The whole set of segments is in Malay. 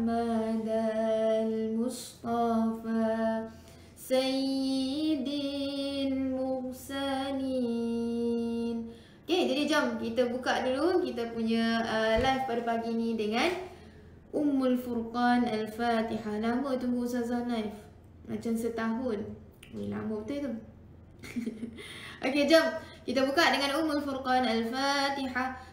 أحمد المصطفى سيد المرسلين Okay, jadi jom kita buka dulu kita punya uh, live pada pagi ni dengan Ummul Furqan Al-Fatihah. Lama tunggu Ustazah Naif. Macam setahun. Ui, lama betul tu. okay, jom. Kita buka dengan Ummul Furqan Al-Fatihah.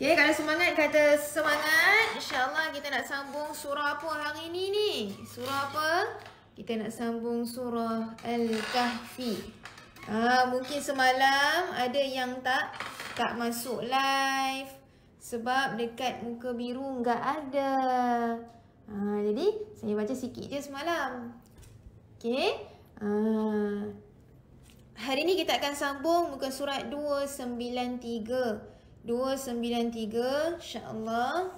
Okay, kalau semangat kata semangat. InsyaAllah kita nak sambung surah apa hari ni ni? Surah apa? Kita nak sambung surah Al-Kahfi. Ha, Mungkin semalam ada yang tak tak masuk live Sebab dekat muka biru enggak ada. Ha, Jadi saya baca sikit je semalam. Okay ha, Hari ni kita akan sambung muka surat 293 293 insya-Allah.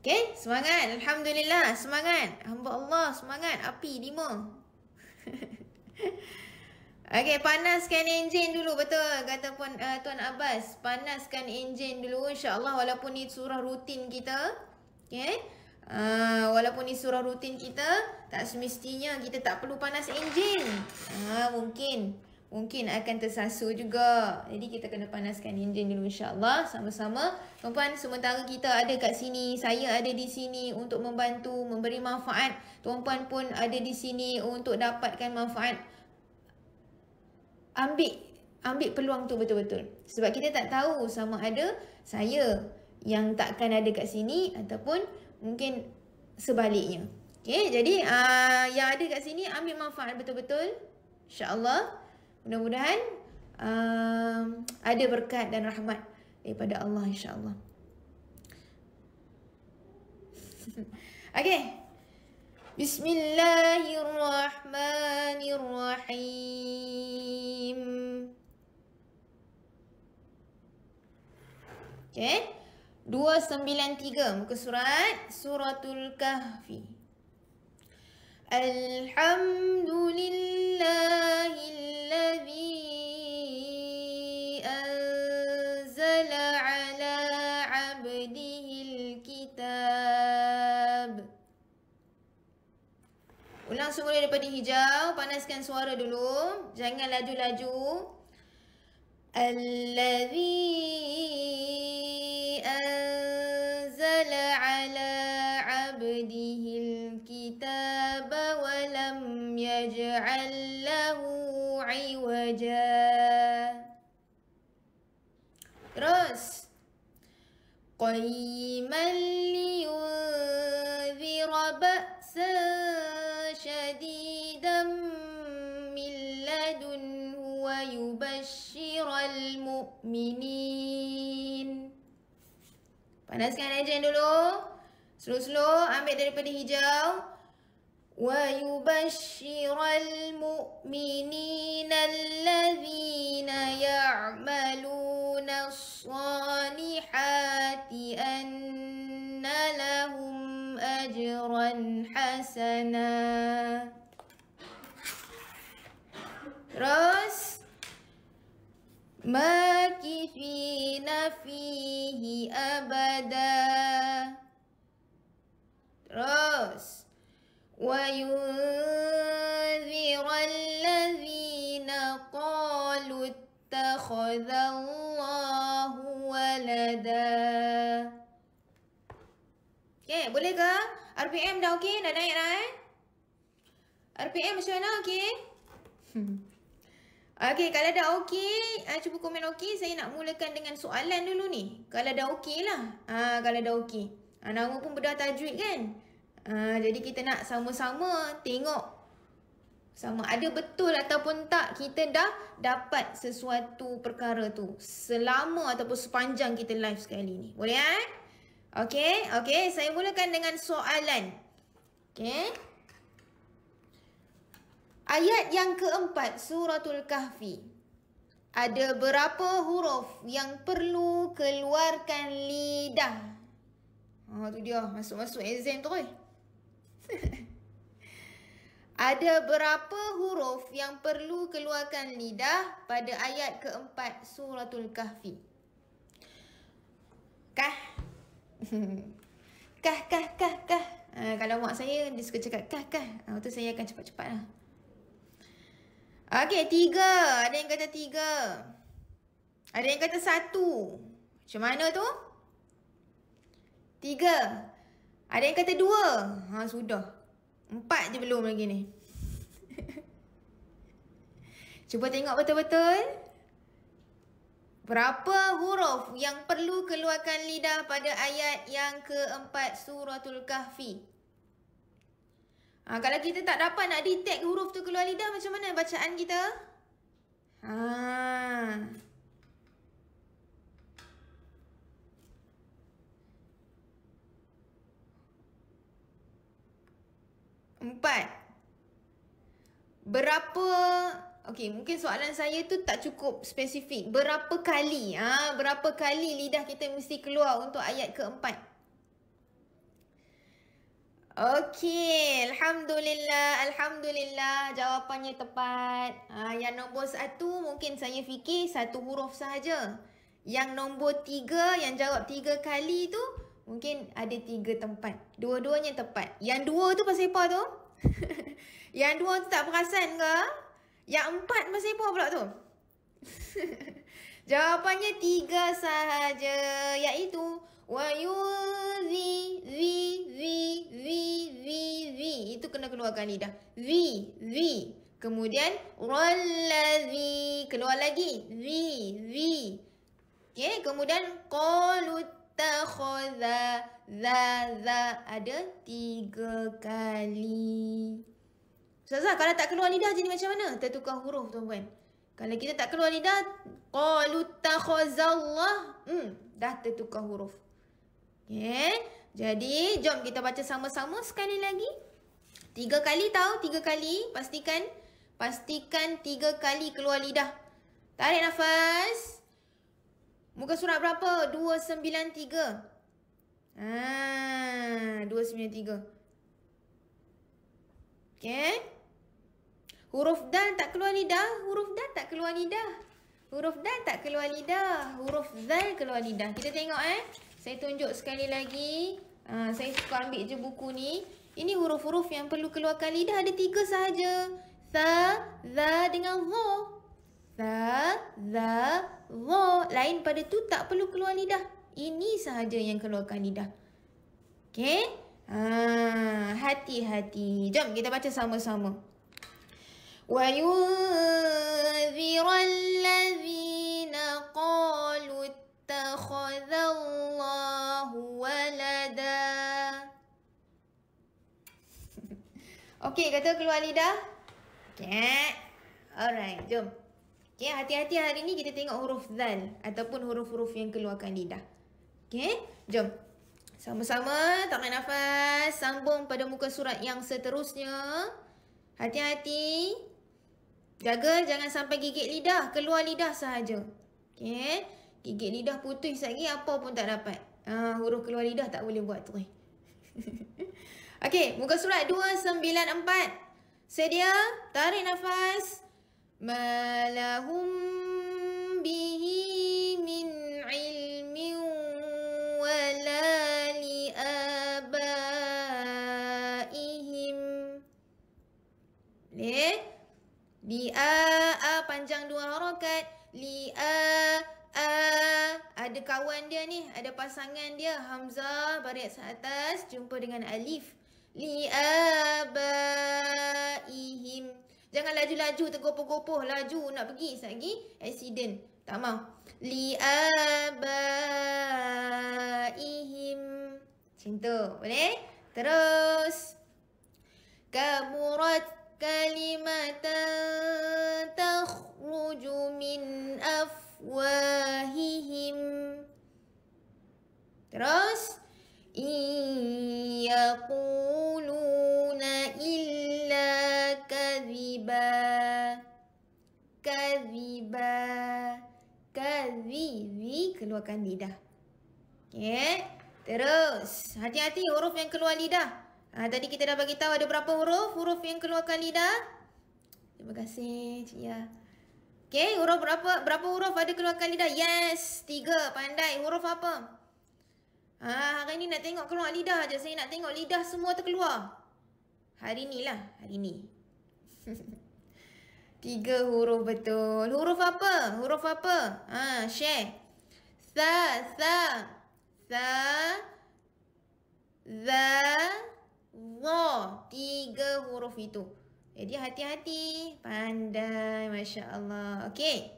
Okay, semangat. Alhamdulillah, semangat. Hamba Allah, semangat. Api lima. okay, panaskan enjin dulu. Betul kata Puan, uh, Tuan Abbas. Panaskan enjin dulu insya-Allah walaupun ni surah rutin kita. Okay. Uh, walaupun ni surah rutin kita Tak semestinya kita tak perlu panas enjin. Uh, Mungkin. Mungkin akan tersasu juga. Jadi kita kena panaskan enjin dulu insyaAllah Sama-sama. Tuan-puan sementara kita ada kat sini Saya ada di sini untuk membantu Memberi manfaat. Tuan-puan pun ada di sini untuk dapatkan manfaat. Ambil Ambil peluang tu betul-betul. Sebab kita tak tahu sama ada Saya yang takkan ada kat sini Ataupun mungkin sebaliknya. Okay, jadi uh, yang ada kat sini ambil manfaat betul-betul. InsyaAllah. Mudah-mudahan uh, ada berkat dan rahmat daripada Allah insyaAllah. okay. Bismillahirrahmanirrahim. Okay. 293 muka surat suratul kahfi. Alhamdulillahilladzi anzala ala abdihi alkitab Ulang semula daripada hijau panaskan suara dulu. Jangan laju-laju. Alladzi المؤمنين Panaskan enjin dulu. Slow-slow ambil daripada hijau. Wa yubashshiral mu'minina alladhina ya'maluna as-salihati anna lahum ajran ماكثين فيه أبدا راس وينذر الذين قالوا اتخذ الله ولدا Okay, boleh ke? RPM dah okey? Dah naik dah eh? RPM macam mana okey? Hmm. Okey, kalau dah okey, uh, cuba komen okey. Saya nak mulakan dengan soalan dulu ni. Kalau dah okey lah. Uh, kalau dah okey. Uh, nama pun bedah tajwid kan? Uh, jadi kita nak sama-sama tengok sama ada betul ataupun tak kita dah dapat sesuatu perkara tu selama ataupun sepanjang kita live sekali ni. Boleh eh? Okey, okey. Saya mulakan dengan soalan. Okey. Ayat yang keempat suratul kahfi. Ada berapa huruf yang perlu keluarkan lidah? Ha tu dia masuk-masuk exam tu oi. Ada berapa huruf yang perlu keluarkan lidah pada ayat keempat suratul kahfi? Kah? kah, kah, kah, kah. Ha, kalau mak saya, dia suka cakap kah, kah. Ha, tu saya akan cepat-cepat lah. Okey, tiga. Ada yang kata tiga. Ada yang kata satu. Macam mana tu? Tiga. Ada yang kata dua. Ha, sudah. Empat je belum lagi ni. Cuba tengok betul-betul. Berapa huruf yang perlu keluarkan lidah pada ayat yang keempat suratul kahfi? Ha, kalau kita tak dapat nak detect huruf tu keluar lidah, macam mana bacaan kita? Haa. Empat. Berapa Okey, mungkin soalan saya tu tak cukup spesifik. Berapa kali? Ha? berapa kali lidah kita mesti keluar untuk ayat keempat? Okey, alhamdulillah, alhamdulillah jawapannya tepat. Ha, yang nombor satu mungkin saya fikir satu huruf sahaja. Yang nombor tiga, yang jawab tiga kali tu Mungkin ada tiga tempat. Dua-duanya tepat. Yang dua tu pasal apa tu? yang dua tu tak perasan ke? Yang empat pasal apa pula tu? Jawapannya tiga sahaja. Iaitu wa keluarkan lidah vi vi kemudian wallazi keluar lagi vi vi okey kemudian qalut takhadha za za ada tiga kali. Ustazah kalau tak keluar lidah jadi macam mana? Tertukar huruf tuan-puan. Kalau kita tak keluar lidah qalu takhazallah hmm dah tertukar huruf. Okay. Jadi jom kita baca sama-sama sekali lagi. Tiga kali tahu, tiga kali pastikan pastikan tiga kali keluar lidah. Tarik nafas. Muka surat berapa? 293. Ah, 293. Okey. Huruf dal tak keluar lidah, huruf dal tak keluar lidah. Huruf dal tak keluar lidah, huruf zal keluar lidah. Kita tengok eh. Saya tunjuk sekali lagi. Ah, saya suka ambil je buku ni. Ini huruf-huruf yang perlu keluarkan lidah ada tiga sahaja. Sa, za dengan za. Za, za, za. Lain pada tu tak perlu keluar lidah. Ini sahaja yang keluarkan lidah. Okey? Ha, hati-hati. Jom kita baca sama-sama. Yunzira allazina qalu ittakhadallahu walada. Okey, kata keluar lidah. Okey. Alright, jom. Okay, hati-hati hari ni kita tengok huruf zal ataupun huruf-huruf yang keluarkan lidah. Okay, jom. Sama-sama, tarik nafas, sambung pada muka surat yang seterusnya. Hati-hati. Jaga jangan sampai gigit lidah, keluar lidah sahaja. Okay, gigit lidah putus lagi apa pun tak dapat. Uh, huruf keluar lidah tak boleh buat tu. Okey, muka surat 294. Sedia, tarik nafas. Malahum bihi min ilmin wala li abaihim. Leh? Li a a panjang dua harakat. Li a a ada kawan dia ni, ada pasangan dia Hamzah baris atas jumpa dengan Alif. Li abaihim. Jangan laju-laju tergopoh-gopoh, laju nak pergi sekejap lagi accident. Tak mau. Li abaihim. Macam tu, boleh? Terus. Kamurat kalimatan takhruju min afwahihim. Terus. Iyaquluna illa kadhiba. Kadhiba. Kadhibi keluarkan lidah. Okay. Terus. Hati-hati huruf yang keluar lidah. Ha, tadi kita dah bagi tahu ada berapa huruf? Huruf yang keluarkan lidah. Terima kasih Cik Ya. Okey, huruf berapa? Berapa huruf ada keluarkan lidah? Yes, tiga. Pandai. Huruf apa? Ha, hari ni nak tengok keluar lidah aja. Saya nak tengok lidah semua terkeluar. Hari ni lah. Hari ni. tiga huruf betul. Huruf apa? Huruf apa? Ha, share. Sa, sa. Sa. Za. Za. Tiga huruf itu. Jadi hati-hati. Pandai. Masya Allah. Okey.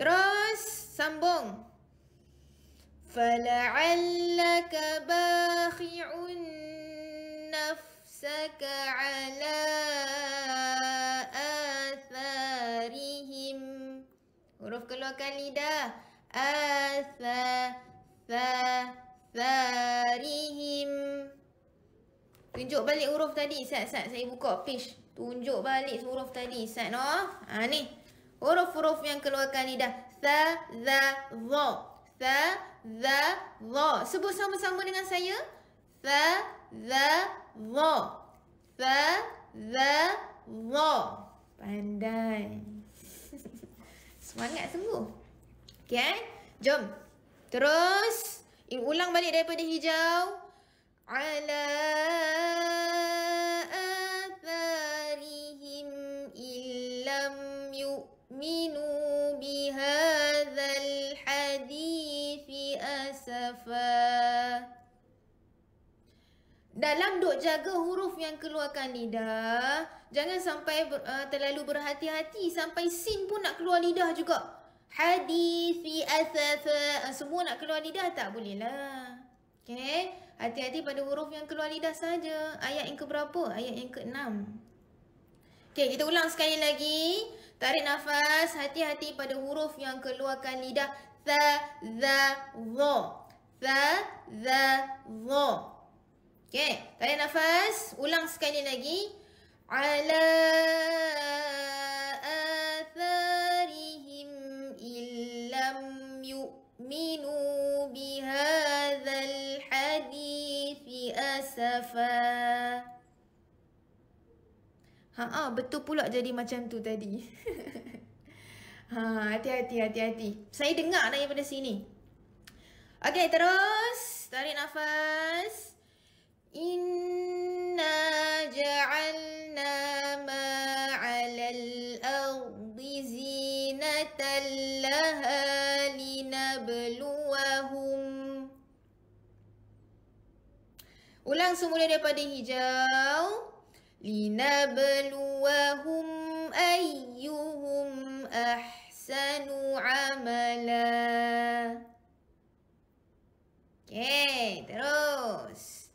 Terus sambung. فَلَعَلَّكَ بَاخِعٌ نَفْسَكَ عَلَىٰ آثَارِهِمْ Huruf keluarkan lidah. Atha, tha, tharihim. Tunjuk balik huruf tadi. Sat, sat. Saya buka page. Tunjuk balik huruf tadi. Sat, no. Ha, ni. Huruf-huruf yang keluarkan lidah. Tha, za, za. Tha, the law. Sebut sama-sama dengan saya. The the law. The the law. Pandai. Semangat sembuh. Okay, eh? jom. Terus ulang balik daripada hijau. Ala atharihim illam yu'minu bihaa Dalam duk jaga huruf yang keluarkan lidah, jangan sampai ber, uh, terlalu berhati-hati sampai sin pun nak keluar lidah juga. Hadis fi asafa, uh, semua nak keluar lidah tak boleh lah. Okay. Hati-hati pada huruf yang keluar lidah saja. Ayat yang keberapa? Ayat yang ke-6. Okey, kita ulang sekali lagi. Tarik nafas. Hati-hati pada huruf yang keluarkan lidah. Tha, za, za. Tha, za, za. Okey, tarik nafas. Ulang sekali lagi. Ala atharihim illam yu'minu bihadzal hadithi asafa. Ha ah betul pula jadi macam tu tadi. ha hati-hati hati-hati. Saya dengar daripada sini. Okey terus tarik nafas. Inna ja'alna ma 'alal ardi zinatan laha linabluwahum Ulang semula daripada hijau. Linabluwahum ayyuhum ahsanu amala. Okay, terus.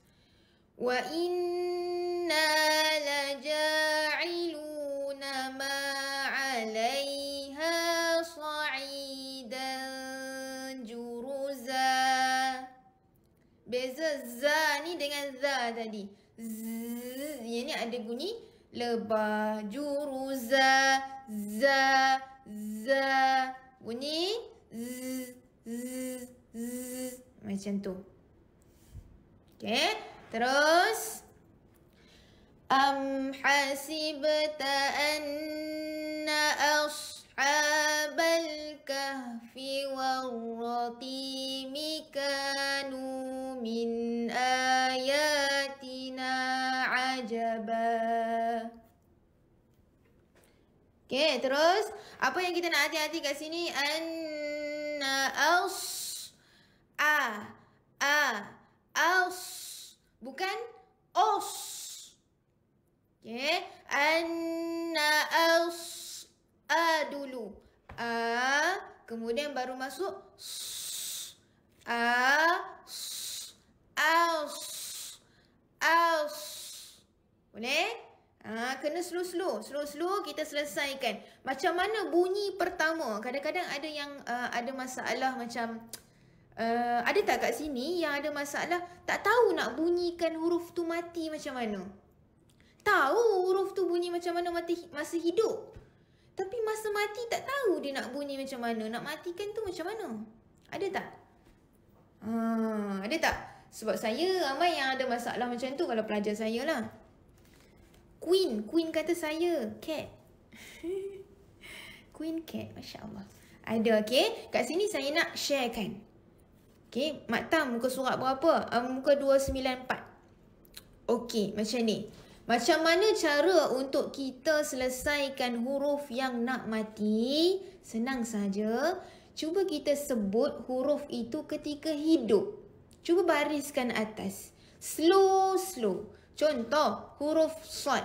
Wa inna laja'iluna ma 'alayha sa'idan juruza. Beza za ni dengan za tadi. Z, yang ni ada bunyi lebah. Juruza, za, za. Bunyi z, z, z. Macam tu. Okay. Terus. Am hasibta anna ashabal kahfi warratimi kanu min ayatina ajaba. Okey, terus apa yang kita nak hati-hati kat sini? An Anna aus. A. A. Aus. Bukan os. Okay. Anna aus. A dulu. A. Kemudian baru masuk. A. Aus. Aus. Boleh? Ha, kena slow-slow. Slow-slow kita selesaikan. Macam mana bunyi pertama? Kadang-kadang ada yang uh, ada masalah macam... Uh, ada tak kat sini yang ada masalah tak tahu nak bunyikan huruf tu mati macam mana? Tahu huruf tu bunyi macam mana mati masa hidup. Tapi masa mati tak tahu dia nak bunyi macam mana. Nak matikan tu macam mana? Ada tak? Uh, ada tak? Sebab saya ramai yang ada masalah macam tu kalau pelajar saya lah. Queen, Queen kata saya, cat. Queen cat, Masya Allah. Ada, okay. Kat sini saya nak sharekan. Okay, Maktam muka surat berapa? Um, muka 294. Okay, macam ni. Macam mana cara untuk kita selesaikan huruf yang nak mati? Senang saja. Cuba kita sebut huruf itu ketika hidup. Cuba bariskan atas. Slow, slow. Contoh, huruf sod.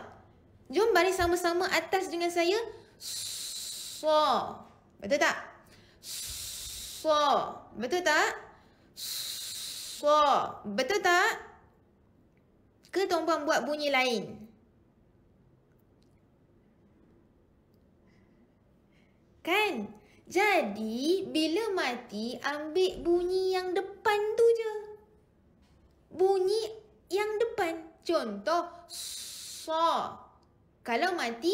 Jom baris sama-sama atas dengan saya. So. Betul tak? So. Betul tak? So. Betul tak? Ke tuan-puan buat bunyi lain? Kan? Jadi, bila mati, ambil bunyi yang depan tu je. Bunyi yang depan. Contoh, so. Kalau mati,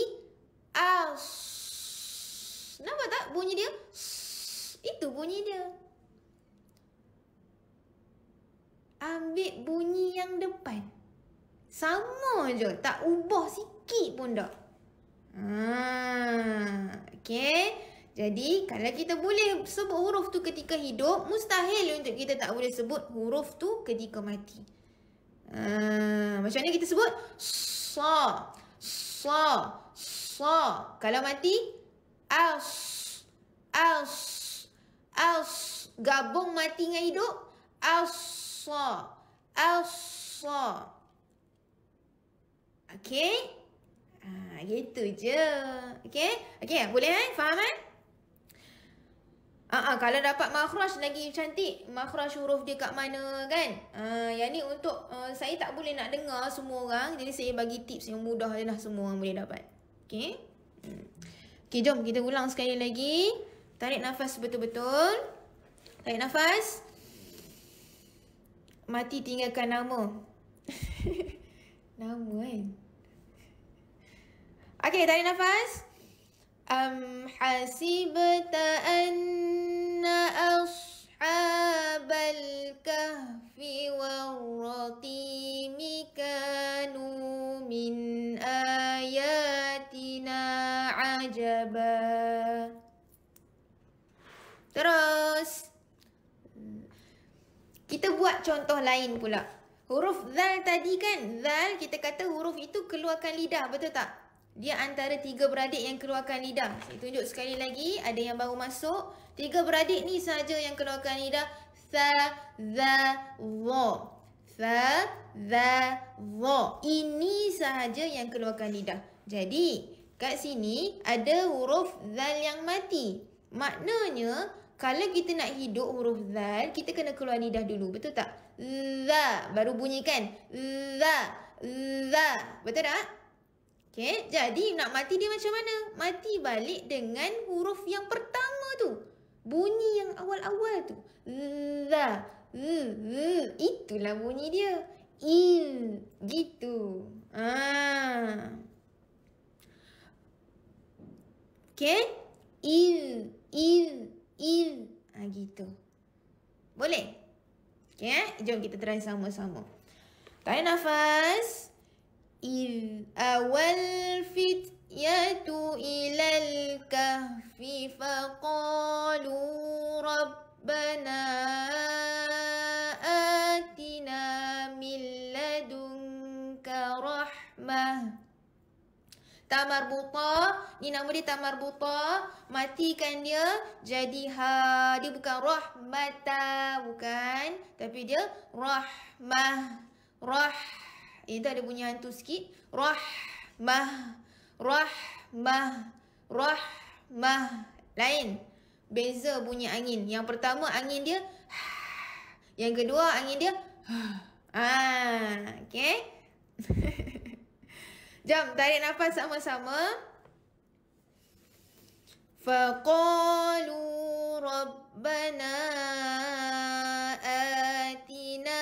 as. Nampak tak bunyi dia? Itu bunyi dia. Ambil bunyi yang depan. Sama je. Tak ubah sikit pun tak. Ha, okay. Jadi, kalau kita boleh sebut huruf tu ketika hidup, mustahil untuk kita tak boleh sebut huruf tu ketika mati. Uh, macam mana kita sebut? Sa. Sa. Sa. Kalau mati? Aus. Aus. Aus. Gabung mati dengan hidup? Aus. Sa. Aus. Sa. Okay? Ah, gitu je. Okay? Okay, boleh kan? Faham kan? Eh? Ah, uh, kalau dapat makhraj lagi cantik. Makhraj huruf dia kat mana kan? Uh, yang ni untuk uh, saya tak boleh nak dengar semua orang. Jadi saya bagi tips yang mudah je lah semua orang boleh dapat. Okay. Hmm. Okay, jom kita ulang sekali lagi. Tarik nafas betul-betul. Tarik nafas. Mati tinggalkan nama. nama kan? Okay, tarik nafas. Am hasibta anna ashabal kahfi warratimi kanu min ayatina ajaba. Terus. Kita buat contoh lain pula. Huruf zal tadi kan? Zal kita kata huruf itu keluarkan lidah, betul tak? Dia antara tiga beradik yang keluarkan lidah. Saya tunjuk sekali lagi. Ada yang baru masuk. Tiga beradik ni saja yang keluarkan lidah. Tha, za, wa. Tha, za, wa. Ini sahaja yang keluarkan lidah. Jadi, kat sini ada huruf zal yang mati. Maknanya, kalau kita nak hidup huruf zal, kita kena keluar lidah dulu. Betul tak? Za. Baru bunyikan. Za. Za. Betul tak? Okay, jadi nak mati dia macam mana? Mati balik dengan huruf yang pertama tu. Bunyi yang awal-awal tu. La, itulah bunyi dia. Il, gitu. Ah. Okay, il, il, il. Ah, gitu. Boleh? Okay, jom kita try sama-sama. Tarik nafas. إذ أوى الفتية إلى الكهف فقالوا ربنا آتنا من لدنك رحمة Tak marbuta. Ni nama dia ta marbuta. Matikan dia jadi ha. Dia bukan rahmata. Bukan. Tapi dia rahmah. Rah. Itu ada bunyi hantu sikit. Rahmah. Rahmah. Rahmah. Lain. Beza bunyi angin. Yang pertama angin dia. Yang kedua angin dia. Ah, okay. Jom tarik nafas sama-sama. Faqalu rabbana atina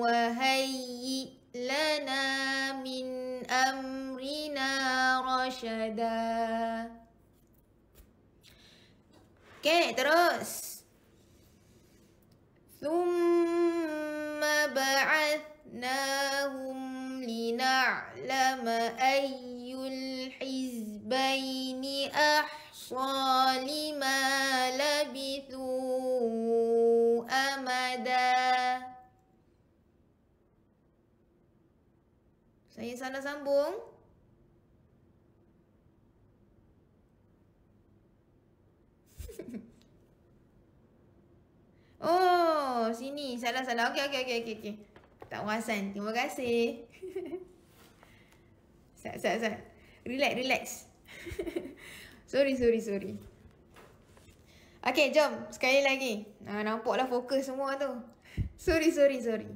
وهيئ لنا من أمرنا رشدا. Okay, ثم بعثناهم لنعلم أي الحزبين أحسن أحصى لما لبثوا أمدا Saya salah sambung. Oh, sini. Salah, salah. Okey, okey, okey, okey. Okay. Tak perasan. Terima kasih. sat, sat, sat. Relax, relax. sorry, sorry, sorry. Okey, jom. Sekali lagi. Ha, nampaklah fokus semua tu. sorry, sorry, sorry.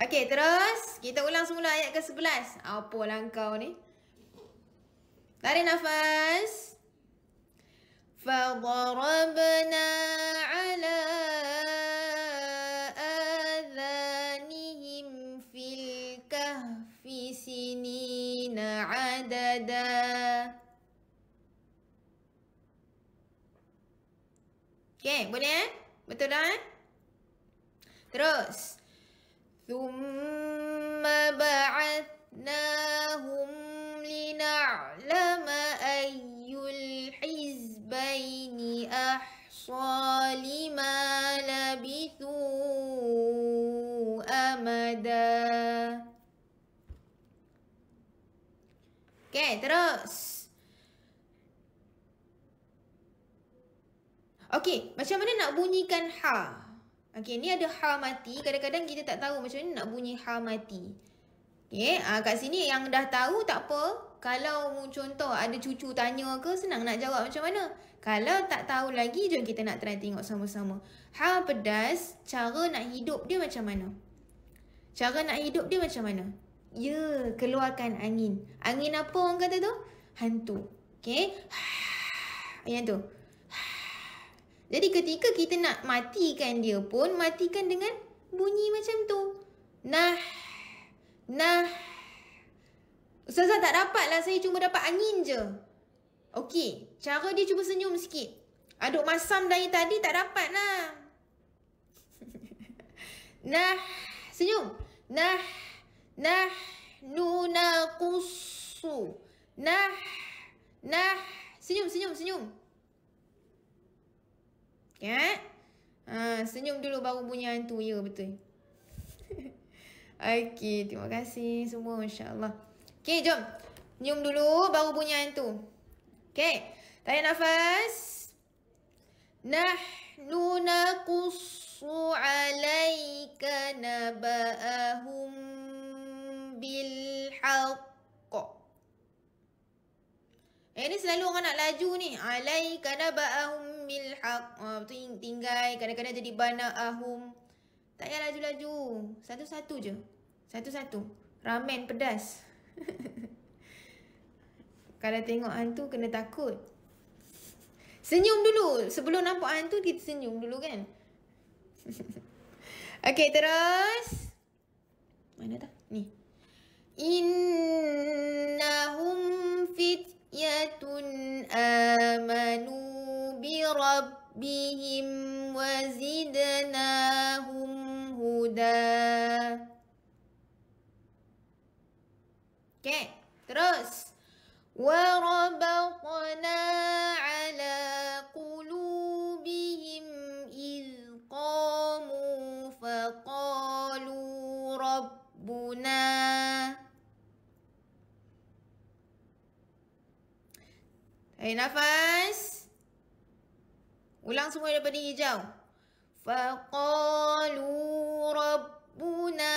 Okey, terus. Kita ulang semula ayat ke-11. Apalah kau ni. Tarik nafas. فضربنا على سنين عددا Okay, boleh eh? Betul dah eh? Terus. ثم بعثناهم لنعلم أي الحزبين أحصى لما لبثوا أمدا Okay, terus. Okay, macam mana nak bunyikan ha? Okay, ni ada ha mati. Kadang-kadang kita tak tahu macam mana nak bunyi ha mati. Okay, ha, kat sini yang dah tahu tak apa. Kalau contoh ada cucu tanya ke, senang nak jawab macam mana. Kalau tak tahu lagi, jom kita nak try tengok sama-sama. Ha pedas, cara nak hidup dia macam mana? Cara nak hidup dia macam mana? Ya, keluarkan angin. Angin apa orang kata tu? Hantu. Okay. Yang tu. Jadi ketika kita nak matikan dia pun, matikan dengan bunyi macam tu. Nah. Nah. Ustazah tak dapat lah. Saya cuma dapat angin je. Okey. Cara dia cuba senyum sikit. Aduk masam dari tadi tak dapat lah. nah. Senyum. Nah. Nahnu naqussu. Nah. Nah. Senyum, senyum, senyum. Ya? Ha, senyum dulu baru bunyi hantu. Ya, betul. Okey, terima kasih semua. InsyaAllah. Okey, jom. Senyum dulu baru bunyi hantu. Okey. Tarik nafas. Nahnu naqussu alaika naba'ahum bilhaq. Eh ni selalu orang nak laju ni. Alai kana bil haq. Betul uh, tinggai. Kadang-kadang jadi bana ahum. Tak payah laju-laju. Satu-satu je. Satu-satu. Ramen pedas. Kalau tengok hantu kena takut. Senyum dulu. Sebelum nampak hantu kita senyum dulu kan. okay terus. Mana dah? Ni. Innahum fit فتية آمنوا بربهم وزدناهم هدى terus. وربطنا على قلوبهم إذ قاموا فقالوا رب Tarik nafas. Ulang semua daripada hijau. Faqalu Rabbuna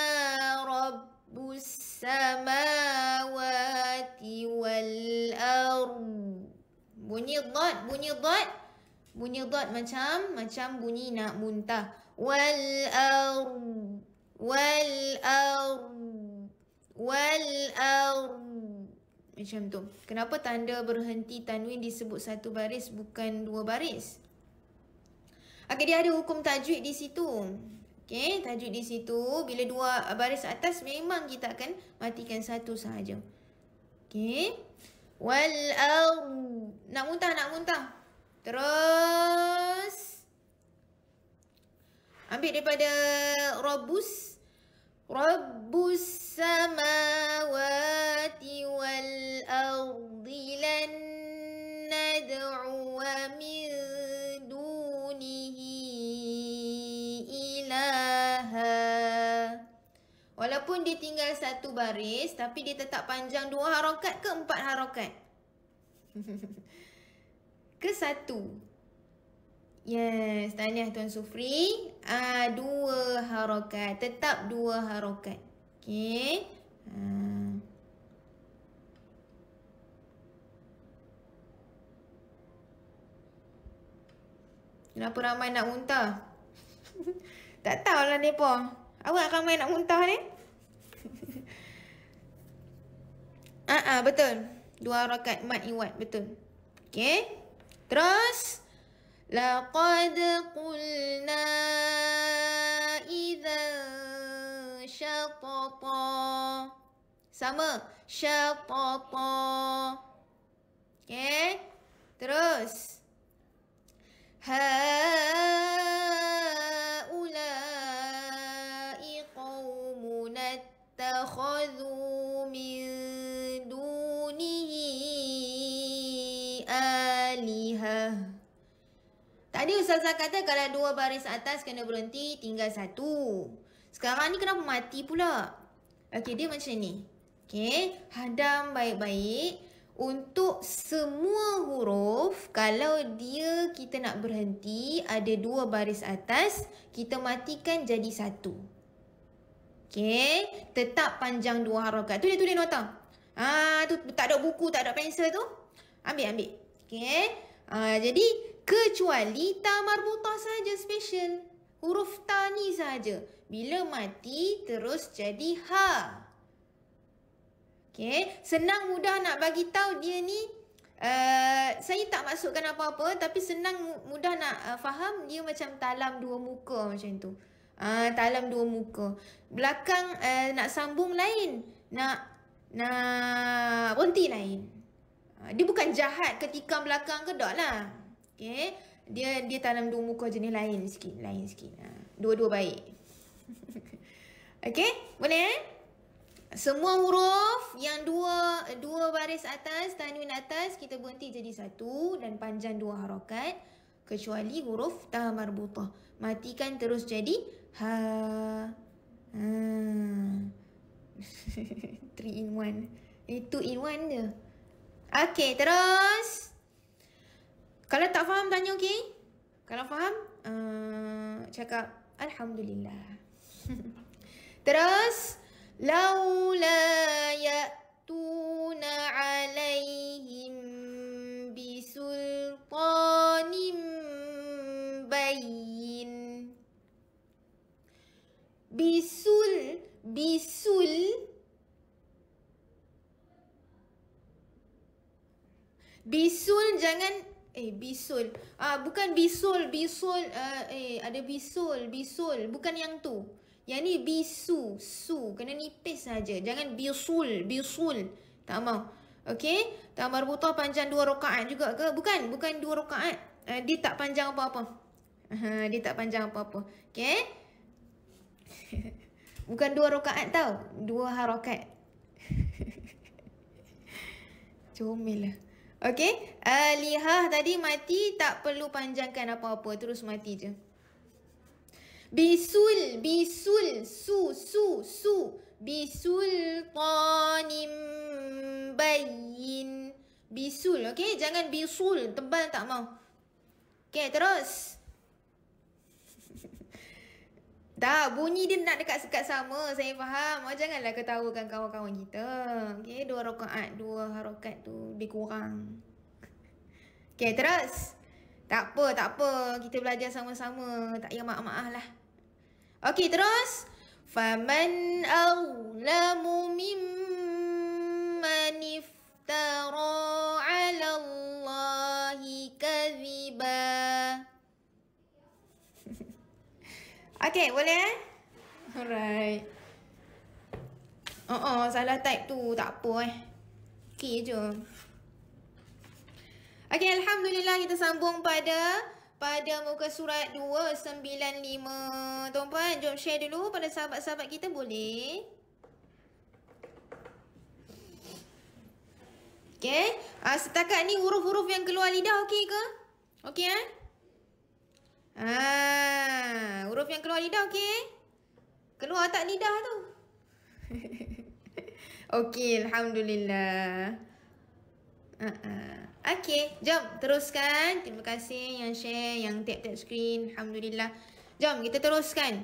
Rabbus samawati wal ard. Bunyi dot, bunyi dot. Bunyi dot macam macam bunyi nak muntah. Wal ard. Wal ard. Wal ard. Macam tu. Kenapa tanda berhenti tanwin disebut satu baris bukan dua baris? Okey, dia ada hukum tajwid di situ. Okey, tajwid di situ. Bila dua baris atas memang kita akan matikan satu sahaja. Okey. Wal. Nak muntah, nak muntah. Terus. Ambil daripada Robus. Samawati wal ardi lan nad'u min dunihi ilaha. Walaupun dia tinggal satu baris tapi dia tetap panjang dua harokat ke empat harokat? ke satu? Yes, tahniah Tuan Sufri. Ah, dua harokat. Tetap dua harokat. Okey. Ah. Kenapa ramai nak muntah? tak tahulah mereka. Awak ramai nak muntah ni? Ah, ah, betul. Dua harokat mat iwat. Betul. Okey. Terus. لقد قلنا إذا شططا sama syatata okay terus هؤلاء Ustazah kata kalau dua baris atas kena berhenti tinggal satu. Sekarang ni kenapa mati pula? Okey, dia macam ni. Okey, hadam baik-baik. Untuk semua huruf, kalau dia kita nak berhenti ada dua baris atas, kita matikan jadi satu. Okey, tetap panjang dua harakat. Tu dia tulis nota. Ah, tu tak ada buku, tak ada pensel tu. Ambil, ambil. Okey. Ah, jadi Kecuali ta marbutah saja special. Huruf ta ni saja. Bila mati terus jadi ha. Okey, senang mudah nak bagi tahu dia ni uh, saya tak masukkan apa-apa tapi senang mudah nak uh, faham dia macam talam dua muka macam tu. Ah uh, talam dua muka. Belakang uh, nak sambung lain, nak nak berhenti lain. Uh, dia bukan jahat ketika belakang ke tak lah. Okay. Dia dia tanam dua muka jenis lain sikit. Lain sikit. Ha. Dua-dua baik. okay. Boleh eh? Semua huruf yang dua dua baris atas, tanwin atas, kita berhenti jadi satu dan panjang dua harokat. Kecuali huruf ta marbutah. Matikan terus jadi ha. Ha. Three in one. Itu in one je. Okay, terus. Kalau tak faham tanya okey. Kalau faham uh, cakap alhamdulillah. Terus laula ya'tuna alaihim bisultanin bayin. Bisul bisul Bisul jangan Eh bisul. Ah bukan bisul, bisul uh, eh ada bisul, bisul, bukan yang tu. Yang ni bisu, su. Kena nipis saja. Jangan bisul, bisul. Tak mau. Okey? Tambah buta panjang dua rakaat juga ke? Bukan, bukan dua rakaat. Uh, dia tak panjang apa-apa. Uh, dia tak panjang apa-apa. Okey? bukan dua rakaat tau. Dua harakat. Comel lah. Okey. Alihah tadi mati tak perlu panjangkan apa-apa. Terus mati je. Bisul. Bisul. Su. Su. Su. Bisultanim bayin. Bisul, okey? Jangan bisul, tebal tak mau. Okey, terus. Tak, bunyi dia nak dekat-dekat sama. Saya faham. Oh, janganlah ketawakan kawan-kawan kita. Okey, dua rakaat, dua harokat tu lebih kurang. Okey, terus. Tak apa, tak apa. Kita belajar sama-sama. Tak payah maaf-maaf lah. Okey, terus. Faman awlamu mimman iftara ala Allahi Okey, boleh eh? Alright. Oh, oh, salah type tu. Tak apa eh. Okey je. Okey, Alhamdulillah kita sambung pada pada muka surat 295. Tuan-puan, jom share dulu pada sahabat-sahabat kita boleh? Okey, uh, setakat ni huruf-huruf yang keluar lidah okey ke? Okey eh? Ah, huruf yang keluar lidah okey? Keluar tak lidah tu? okey, Alhamdulillah. Uh -uh. Okey, jom teruskan. Terima kasih yang share, yang tap-tap screen. Alhamdulillah. Jom kita teruskan.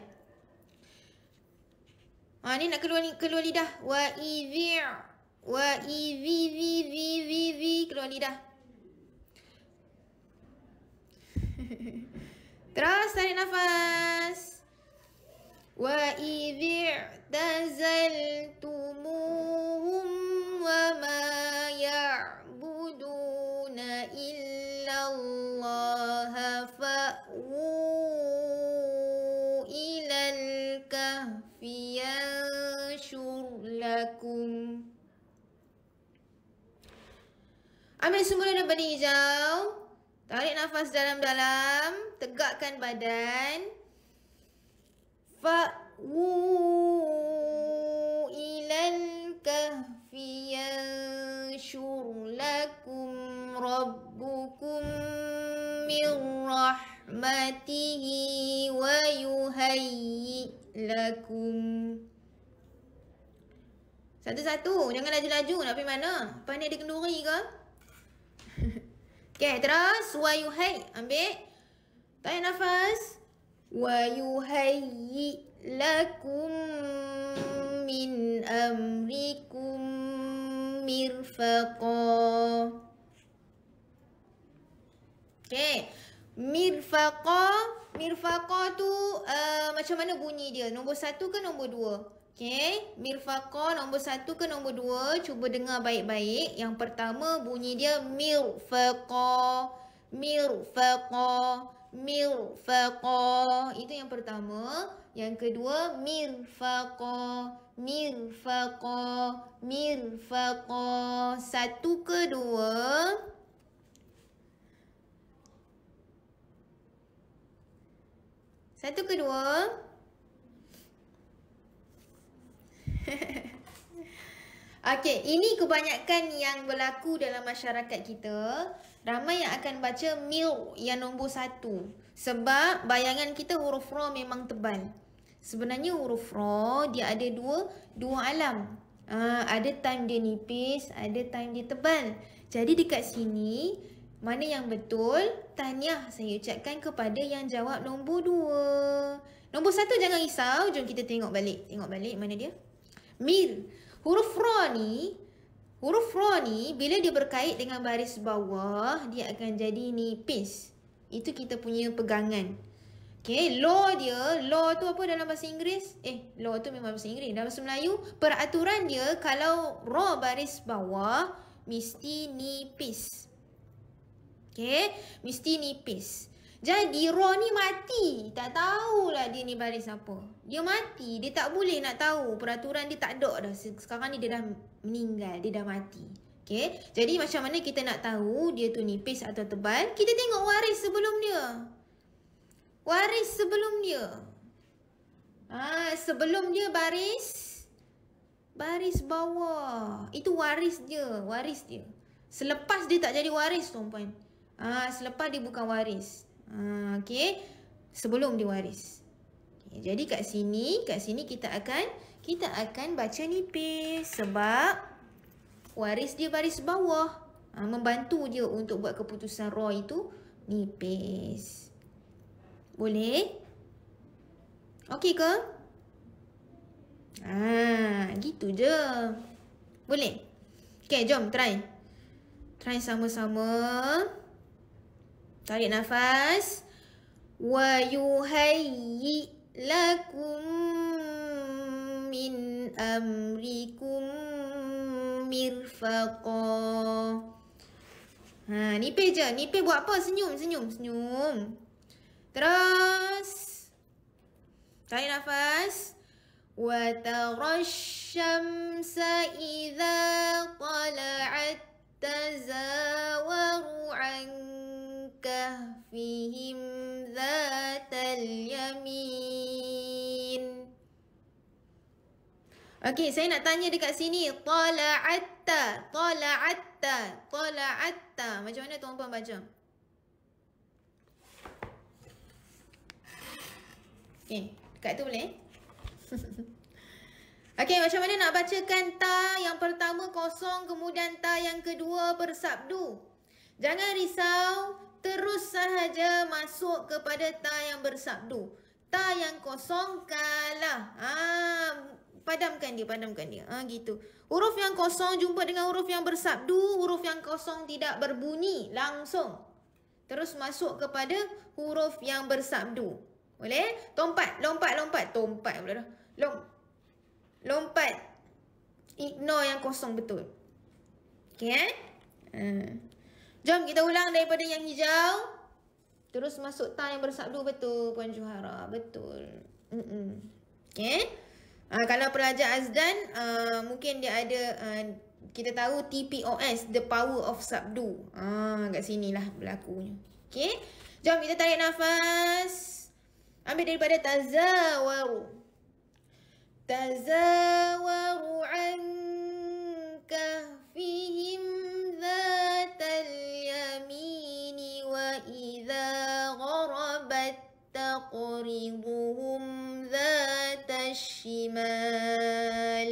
Ha ni nak keluar keluar lidah. Wa idhi wa idhi vi vi vi keluar lidah. Terus tarik nafas. Wa idhi tazaltumuhum wa ma ya'budun إلا الله فأووا إلى الكهف ينشر لكم Ambil semula daripada hijau. Tarik nafas dalam-dalam. Tegakkan badan. Fa wu ilal kahfi yanshur lakum rabbukum min rahmatihi wa yuhayyi lakum satu-satu jangan laju-laju nak pergi mana Panik ni ada kenduri ke okay, terus. Wa yuhai. Ambil. Tarik nafas. Wa yuhai lakum min amrikum mirfaqah. Okay. Mirfaqa. Mirfaqa tu uh, macam mana bunyi dia? Nombor satu ke nombor dua? Okay. Mirfaqa nombor satu ke nombor dua? Cuba dengar baik-baik. Yang pertama bunyi dia mirfaqa. Mirfaqa. Mirfaqa. Itu yang pertama. Yang kedua mirfaqa. Mirfaqa. Mirfaqa. Satu ke dua? Satu kedua. Okey, ini kebanyakan yang berlaku dalam masyarakat kita. Ramai yang akan baca mil yang nombor satu. Sebab bayangan kita huruf ra memang tebal. Sebenarnya huruf ra dia ada dua dua alam. Uh, ada time dia nipis, ada time dia tebal. Jadi dekat sini mana yang betul? Tahniah saya ucapkan kepada yang jawab nombor dua. Nombor satu jangan risau. Jom kita tengok balik. Tengok balik mana dia. Mir. Huruf ra ni. Huruf ra ni bila dia berkait dengan baris bawah. Dia akan jadi nipis. Itu kita punya pegangan. Okay. Law dia. Law tu apa dalam bahasa Inggeris? Eh. Law tu memang bahasa Inggeris. Dalam bahasa Melayu. Peraturan dia kalau ra baris bawah. Mesti nipis. Okay. Mesti nipis. Jadi Ro ni mati. Tak tahulah dia ni baris apa. Dia mati. Dia tak boleh nak tahu. Peraturan dia tak ada dah. Sekarang ni dia dah meninggal. Dia dah mati. Okay. Jadi macam mana kita nak tahu dia tu nipis atau tebal. Kita tengok waris sebelum dia. Waris sebelum dia. Ah, sebelum dia baris. Baris bawah. Itu waris dia. Waris dia. Selepas dia tak jadi waris tuan-puan. Ah, selepas dia bukan waris. Ah, okey. Sebelum dia waris. Okay, jadi kat sini, kat sini kita akan kita akan baca nipis sebab waris dia baris bawah. Ha, membantu dia untuk buat keputusan raw itu nipis. Boleh? Okey ke? Ah, gitu je. Boleh? Okey, jom try. Try sama-sama. Tarik nafas. Wa yuhayyi lakum min amrikum mirfaqa. Ha, nipis je. Nipis buat apa? Senyum, senyum, senyum. Terus. Tarik nafas. Wa tarashamsa idha tala'at tazawaru an kahfihim dhatal yamin. Okey, saya nak tanya dekat sini. Tala'atta. Tala'atta. Tala'atta. Macam mana tuan-puan baca? Okey, dekat tu boleh? Okey, macam mana nak bacakan ta yang pertama kosong, kemudian ta yang kedua bersabdu? Jangan risau, terus sahaja masuk kepada ta yang bersabdu. Ta yang kosong kalah. Ah, padamkan dia, padamkan dia. Ha, gitu. Huruf yang kosong jumpa dengan huruf yang bersabdu, huruf yang kosong tidak berbunyi langsung. Terus masuk kepada huruf yang bersabdu. Boleh? Tompat, lompat, lompat. Tompat pula dah. Lom lompat. Ignore yang kosong betul. Okay eh? Ha. Jom kita ulang daripada yang hijau. Terus masuk ta yang bersabdu betul Puan Juhara. Betul. Mm -mm. Okay. Uh, kalau pelajar Azdan, uh, mungkin dia ada, uh, kita tahu TPOS, the power of sabdu. Ah, uh, kat sini lah berlakunya. Okay. Jom kita tarik nafas. Ambil daripada tazawaru. Tazawaru an kahfihim dhatal taqribuhum الشمال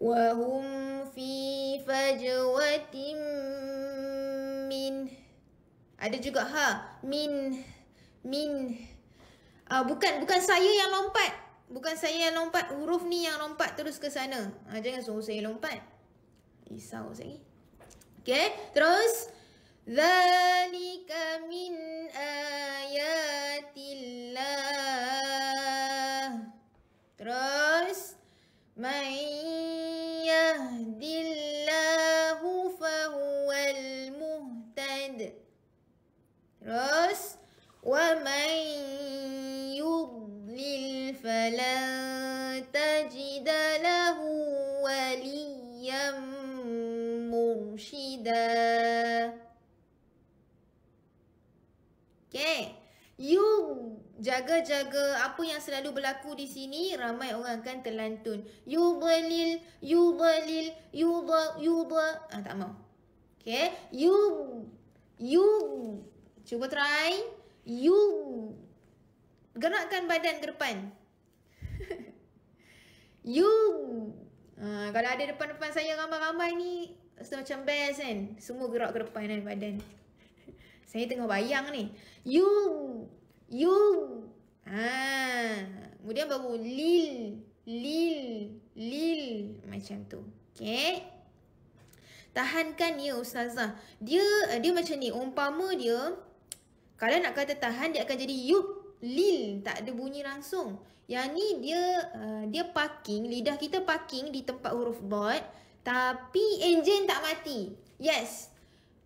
وهم في فجوة من ada juga ha min min uh, bukan bukan saya yang lompat bukan saya yang lompat huruf ni yang lompat terus ke sana uh, jangan suruh saya lompat risau saya okey terus ذلك من آيات الله. Terus من يهد الله فهو المهتد terus ومن يضلل فلن تجد له وليا مرشدا Okay. You jaga-jaga apa yang selalu berlaku di sini, ramai orang akan terlantun. You belil, you belil, you ba, you ba. Ah, tak mau. Okay. You, you. Cuba try. You. Gerakkan badan ke depan. you. Ah, kalau ada depan-depan saya ramai-ramai ni, rasa macam best kan. Semua gerak ke depan kan badan. Saya tengah bayang ni. You. You. Ha. Kemudian baru lil. Lil. Lil. Macam tu. Okay. Tahankan ya ustazah. Dia dia macam ni. Umpama dia. Kalau nak kata tahan dia akan jadi yup. Lil. Tak ada bunyi langsung. Yang ni dia uh, dia parking. Lidah kita parking di tempat huruf dot. Tapi enjin tak mati. Yes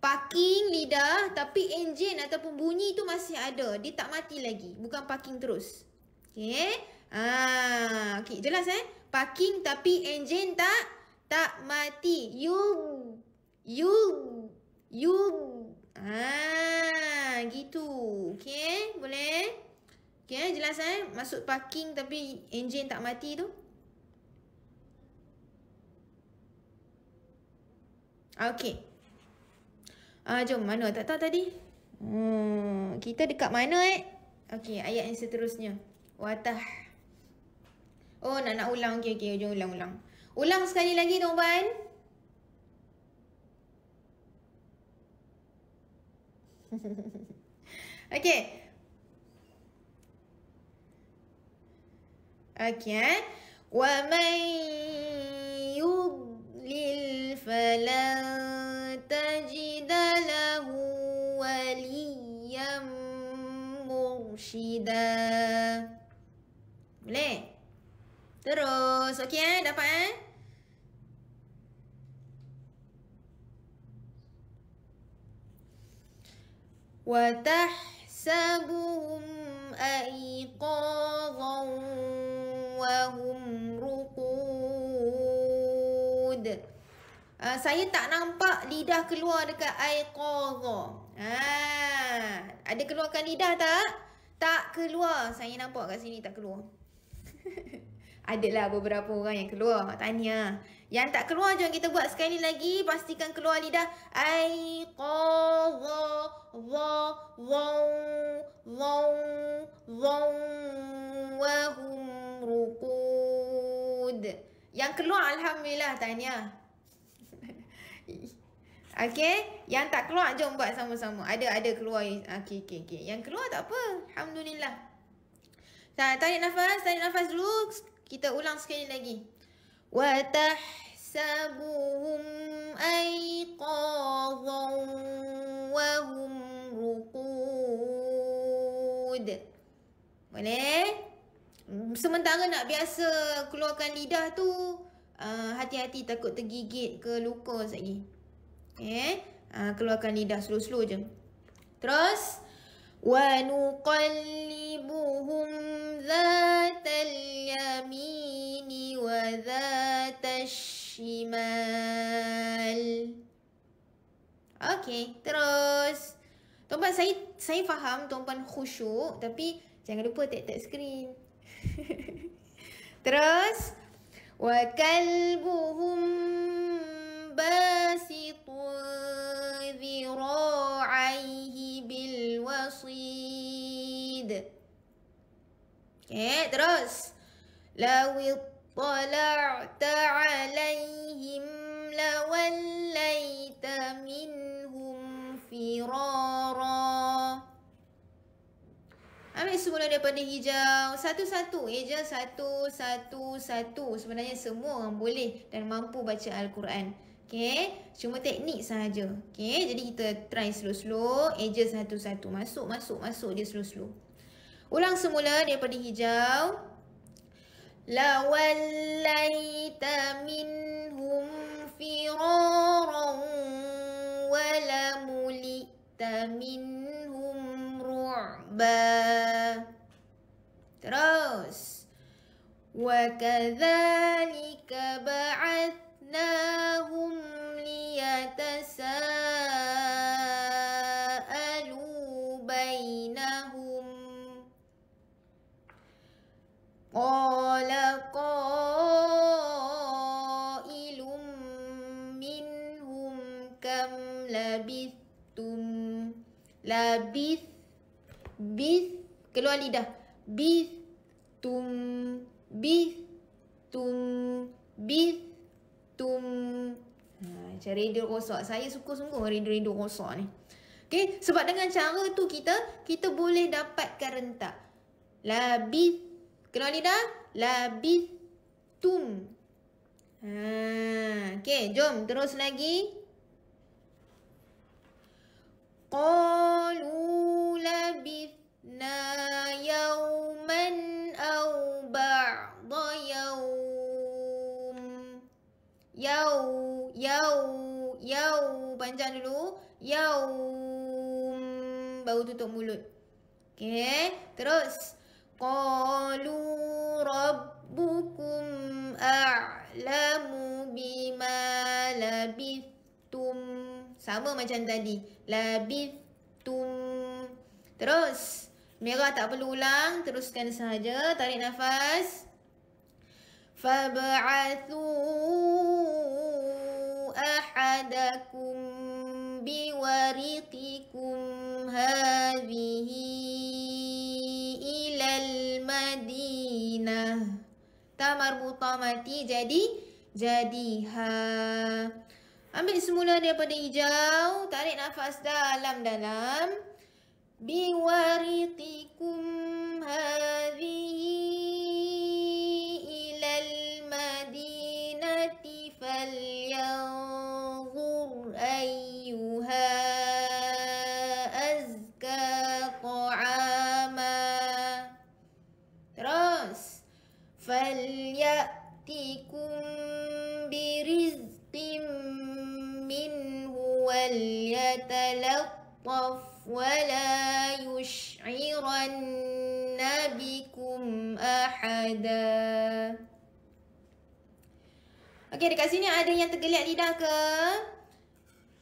parking lidah tapi enjin ataupun bunyi tu masih ada. Dia tak mati lagi. Bukan parking terus. Okay. Ah, okay. Jelas eh? Parking tapi enjin tak tak mati. You. You. You. Ah, gitu. Okay. Boleh? Okay. Jelas eh? Masuk parking tapi enjin tak mati tu. Okay. Ah, jom mana tak tahu tadi? Hmm, kita dekat mana eh? Okey, ayat yang seterusnya. Watah. Oh nak nak ulang. Okey okey jom ulang ulang. Sekali lagi tuan-puan. okey. Okey eh. Wa man yudlil falan tajid lahu waliyan mursyida. Boleh? Terus. Okey eh? Dapat eh? وتحسبهم أيقاظا وهم رقود uh, Saya tak nampak lidah keluar dekat aiqadha. Ah, ada keluarkan lidah tak? Tak keluar. Saya nampak kat sini tak keluar. Adalah beberapa orang yang keluar. Tanya. Yang tak keluar jom kita buat sekali lagi. Pastikan keluar lidah. Ai qa dha dhaw dhaw dhaw wa hum ruqud. Yang keluar alhamdulillah tanya. Okey, yang tak keluar jom buat sama-sama. Ada ada keluar. Okey okey okey. Yang keluar tak apa. Alhamdulillah. Tarik nafas, tarik nafas dulu. Kita ulang sekali lagi. Wa tahsabuhum ayqadhan wa hum ruqud. Boleh? Sementara nak biasa keluarkan lidah tu, uh, hati-hati takut tergigit ke luka lagi. Okay? Uh, keluarkan lidah slow-slow je. Terus. ونقلبهم ذات اليمين وذات الشمال Okey, terus. Tuan-puan, saya saya faham tuan-puan khusyuk tapi jangan lupa tag-tag skrin. terus. Wa kalbuhum basitun dhira'aihi bil wasid. Okay, terus. Law ittala'ta 'alaihim lawallaita minhum firara. Ambil semula daripada hijau. Satu-satu. Eja satu, satu, satu. Sebenarnya semua orang boleh dan mampu baca Al-Quran. Okay. Cuma teknik sahaja. Okay. Jadi kita try slow-slow. Eja satu-satu. Masuk, masuk, masuk dia slow-slow. Ulang semula daripada hijau. La wallaita minhum firaran wa la mulita minhum ru'ba. Terus. Wa kadhalika ba'athnahum liyatasa'alu bainahum. Qala qailum minhum kam labithtum bith keluar lidah bith tum bith tum bith tum ha, macam radio rosak saya suka sungguh radio-radio rosak ni Okay, sebab dengan cara tu kita kita boleh dapatkan rentak. Labith keluar lidah labith tum. Ha, okay, jom terus lagi. قالوا لبثنا يوما أو بعض يوم يو يو يو panjang dulu yaum baru tutup mulut okey terus qalu rabbukum a'lamu bima labithtum sama macam tadi. Labithtum. Terus. Merah tak perlu ulang. Teruskan sahaja. Tarik nafas. Fab'athu ahadakum biwariqikum hadhihi ilal madinah. Ta marbuta mati jadi jadi ha. Ambil semula daripada hijau, tarik nafas dalam-dalam. Biwaritikum hadhihi Okey, dekat sini ada yang tergeliat lidah ke?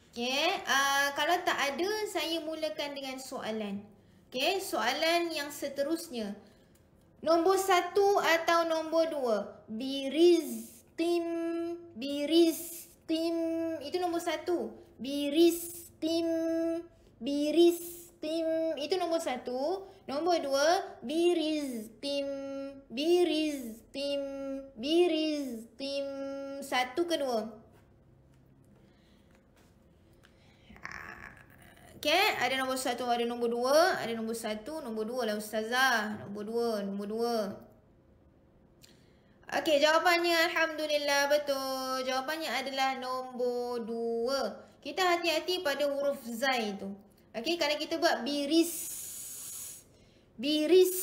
Okey, uh, kalau tak ada, saya mulakan dengan soalan. Okey, soalan yang seterusnya. Nombor satu atau nombor dua? Biriz tim, biriz tim. Itu nombor satu. Biriz tim, biris tim itu nombor satu nombor dua biris tim biris tim biris tim satu kedua Okay, ada nombor satu, ada nombor dua, ada nombor satu, nombor dua lah ustazah. Nombor dua, nombor dua. Okay, jawapannya Alhamdulillah betul. Jawapannya adalah nombor dua. Kita hati-hati pada huruf Zai tu. Okey, kalau kita buat biris. Biris.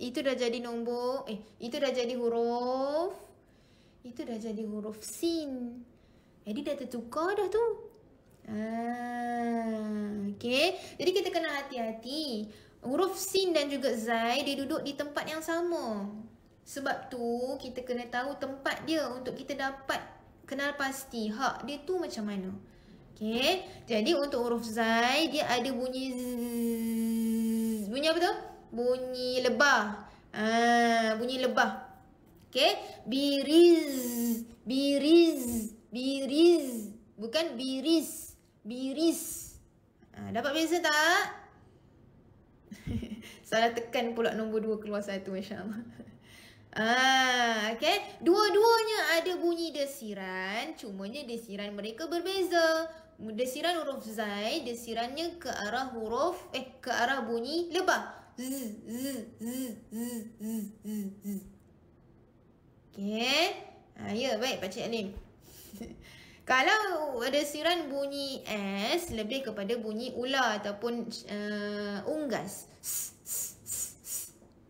Itu dah jadi nombor. Eh, itu dah jadi huruf. Itu dah jadi huruf sin. Jadi dah tertukar dah tu. Ah, okey. Jadi kita kena hati-hati. Huruf sin dan juga zai dia duduk di tempat yang sama. Sebab tu kita kena tahu tempat dia untuk kita dapat kenal pasti hak dia tu macam mana. Okey. Jadi untuk huruf zai dia ada bunyi zzz. Bunyi apa tu? Bunyi lebah. Ah, bunyi lebah. Okey. Biriz. Biriz. Biriz. Bukan biris. Biris. Ah, dapat beza tak? Salah tekan pula nombor dua keluar satu masya-Allah. Ah, okay. Dua-duanya ada bunyi desiran, cumanya desiran mereka berbeza desiran huruf zai desirannya ke arah huruf eh ke arah bunyi lebah z z z z z z okey ha ya baik pak cik alim kalau desiran bunyi s lebih kepada bunyi ular ataupun uh, unggas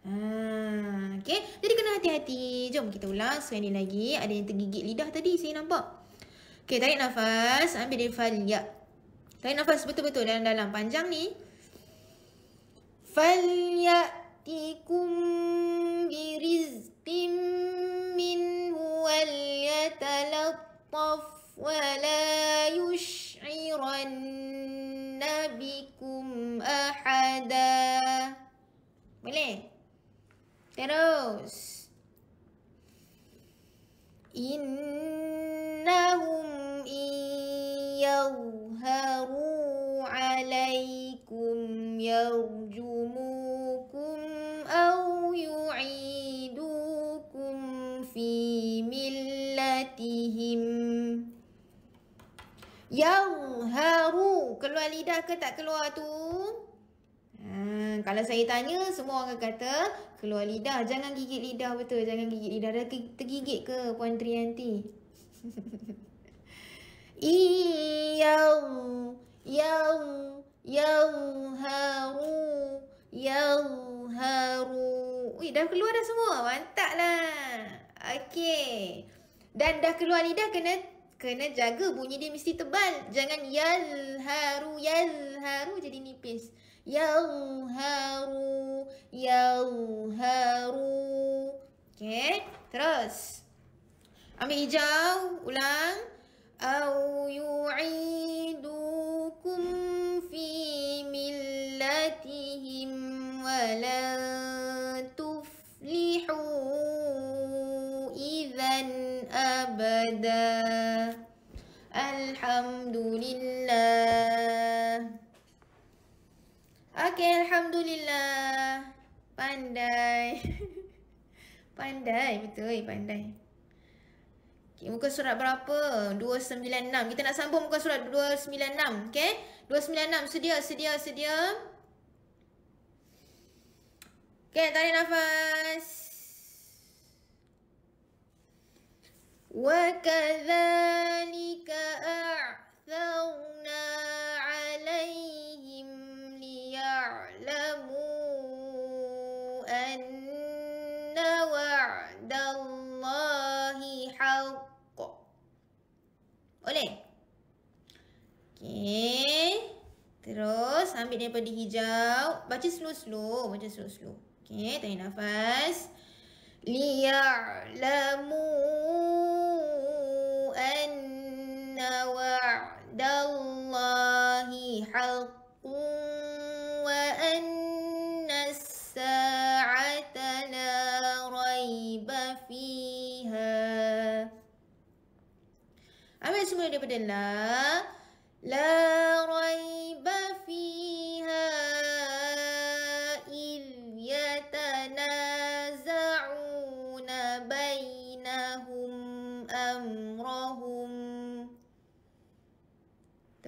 Ha, okay. Jadi kena hati-hati. Jom kita ulang sekali lagi. Ada yang tergigit lidah tadi saya nampak. Okey, tarik nafas. Ambil dia ya. Tarik nafas betul-betul dalam-dalam. Panjang ni. Fal ya'tikum birizqim منه وليتلطف ولا يشعرن بكم أحدا. Boleh? Terus. إنهم إن يظهروا عليكم يرجمون في ملتهم Yauharu Keluar lidah ke tak keluar tu? Ha, kalau saya tanya Semua orang kata Keluar lidah Jangan gigit lidah betul Jangan gigit lidah Dah tergigit ke Puan Trianti? Iyau Yau Yau Haru Yau Haru Ui, dah keluar dah semua. Mantap lah. Okey. Dan dah keluar lidah kena kena jaga bunyi dia mesti tebal. Jangan yal haru yal haru jadi nipis. Yal haru yal haru. Okey. Terus. Ambil hijau, ulang. Au yu'idukum fi millatihim walau أبدا الحمد لله Okey, Alhamdulillah. Pandai. Pandai betul, pandai. Okay, muka surat berapa? 296. Kita nak sambung muka surat 296. Okay? 296. Sedia, sedia, sedia. Okay, tarik nafas. وَكَذَلِكَ أَعْثَرْنَا عَلَيْهِمْ لِيَعْلَمُوا أَنَّ وَعْدَ اللَّهِ حَقٌّ Boleh? Okay. Terus ambil daripada hijau. Baca slow-slow. Baca slow-slow. Okay, tarik nafas. Liya'lamu anna wa'dallahi haqqun wa anna as-sa'ata la raiba fiha. Ambil semula daripada la. La raiba fiha.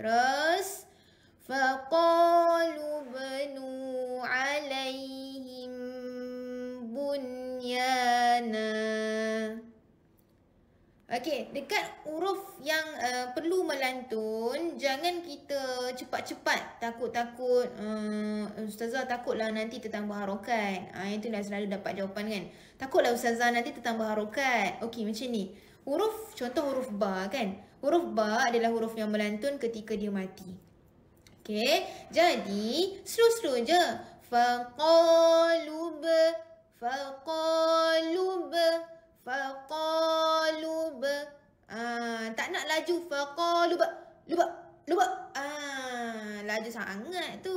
Terus faqalu banu alaihim bunyana. Okey, dekat huruf yang uh, perlu melantun, jangan kita cepat-cepat takut-takut uh, ustazah takutlah nanti tertambah harokat. Ah uh, itu dah selalu dapat jawapan kan. Takutlah ustazah nanti tertambah harokat. Okey, macam ni. Huruf contoh huruf ba kan. Huruf ba adalah huruf yang melantun ketika dia mati. Okey. Jadi, slow-slow je. Faqalub. Faqalub. Faqalub. Ah, tak nak laju faqalub. Luba. Luba. Ah, laju sangat tu.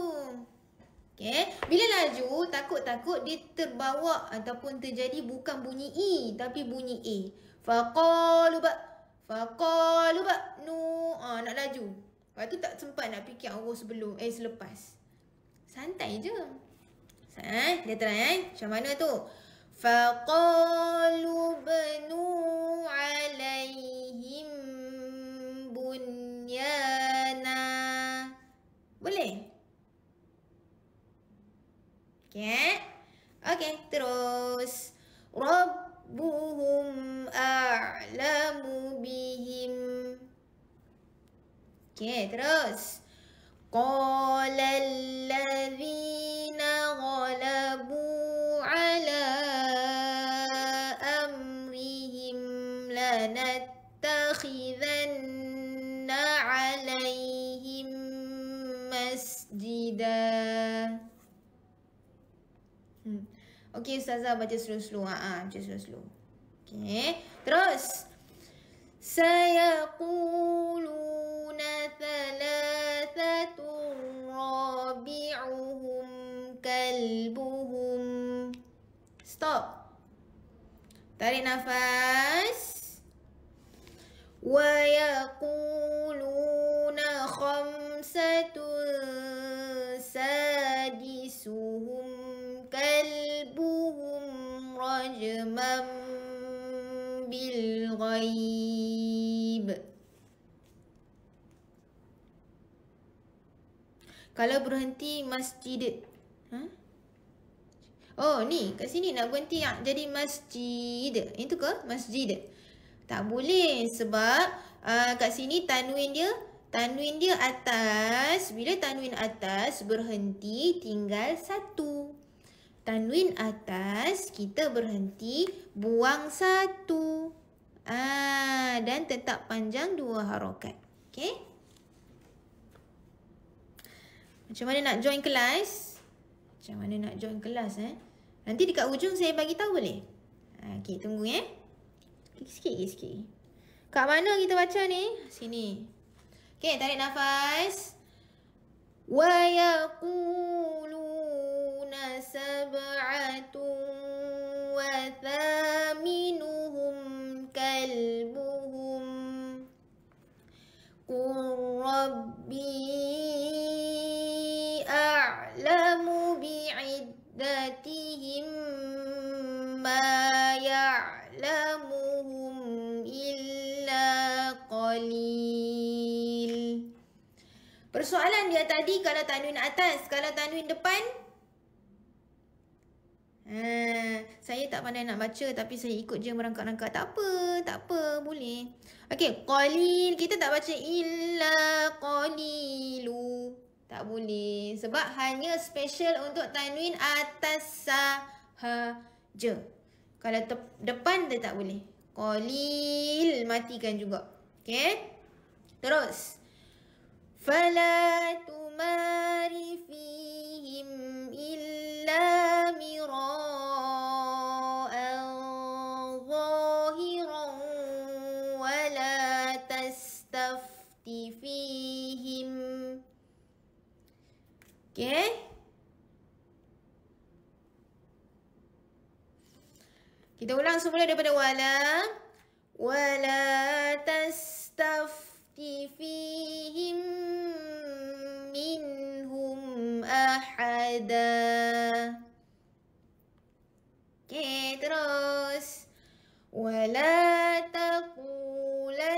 Okey. Bila laju, takut-takut dia terbawa ataupun terjadi bukan bunyi i tapi bunyi e. Faqalub. Faqalu nu ah nak laju. Lepas tu tak sempat nak fikir Allah sebelum eh selepas. Santai je. Eh, dia terang eh. Macam mana tu? Faqalu banu alaihim bunyana. Boleh? Okay. Okay, terus. Rabb rabbuhum a'lamu bihim Okay, terus. Qala alladhi Okey ustazah baca slow-slow. Ha ah, baca slow-slow. Okey. Terus. Sayaquluna thalathatu rabi'uhum kalbuhum. Stop. Tarik nafas. Wa yaquluna khamsatun sadisuhum كلبهم رجما بالغيب Kalau berhenti masjid ha? Oh ni kat sini nak berhenti yang jadi masjid Itu ke masjid Tak boleh sebab uh, kat sini tanwin dia Tanwin dia atas Bila tanwin atas berhenti tinggal satu Tanwin atas kita berhenti buang satu. Ah dan tetap panjang dua harokat. Okey. Macam mana nak join kelas? Macam mana nak join kelas eh? Nanti dekat ujung saya bagi tahu boleh? Ah, okey, tunggu. Eh? Sikit sikit. Kat mana kita baca ni? Sini. Okey, tarik nafas. Wa yaqulu سبعة وثامنهم كلبهم. قل ربي أعلم بعدتهم ما يعلمهم إلا قليل. Persoalan dia tadi kalau tanwin atas, kalau tanwin depan, Ha, saya tak pandai nak baca tapi saya ikut je merangkak-rangkak. Tak apa, tak apa, boleh. Okey, qalil kita tak baca illa qalilu. Tak boleh sebab hanya special untuk tanwin atas sahaja. Kalau depan dia tak boleh. Qalil matikan juga. Okey? Terus. Fala tumari fihim illa mira'an Okey? Kita ulang semula daripada wala. Wala tastafti fihim minhum ahada. Okey, terus. Wala taqulanna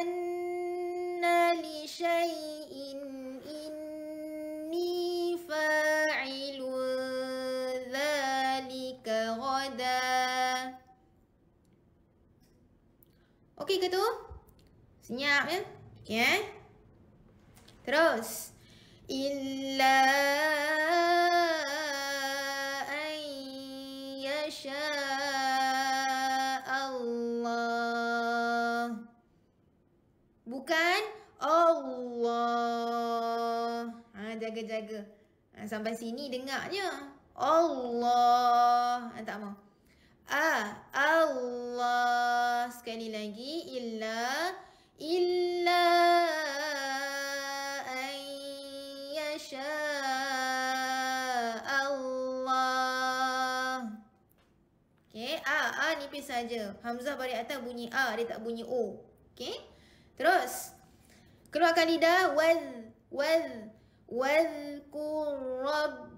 li syai'in ke tu? Senyap ya? Okey eh? Terus. Illa. Bukan Allah. Ha, jaga-jaga. Ha, sampai sini dengarnya. Allah. Ha, tak mau. Ah, Allah. Sekali lagi. Illa. Illa. An yasha. Allah. Okay. A. A nipis saja. Hamzah balik atas bunyi A. Dia tak bunyi O. Okay. Terus. Keluarkan lidah. Wal. Wal. Wadhkur rabbaka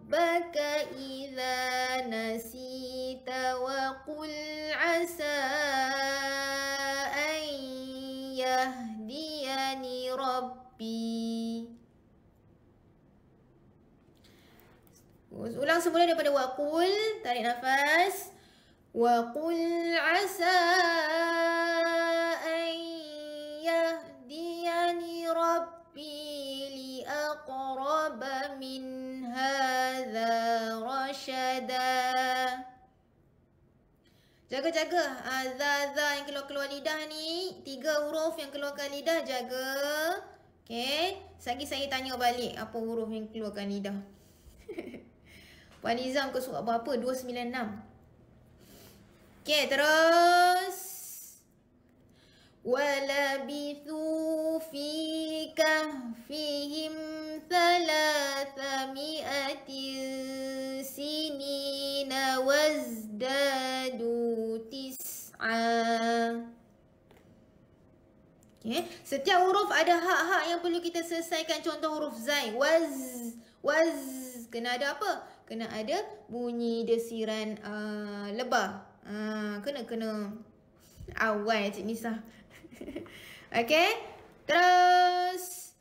idha nasita wa qul asa an yahdiyani rabbi. Ulang semula daripada waqul, tarik nafas. Waqul asa an yahdiyani rabbi أقرب من hadza rashada Jaga-jaga. Azaza yang keluar-keluar lidah ni Tiga huruf yang keluarkan lidah jaga. Okay Sagi saya tanya balik apa huruf yang keluarkan lidah? Puan Nizam ke surat berapa? 296 Okay terus. ولبثوا في كهفهم ثلاثمائة سنين وازدادوا تسعا Okay. Setiap huruf ada hak-hak yang perlu kita selesaikan. Contoh huruf zai. Waz. Waz. Kena ada apa? Kena ada bunyi desiran uh, lebah. Uh, kena, kena. Awal Cik Nisa. okay. Terus.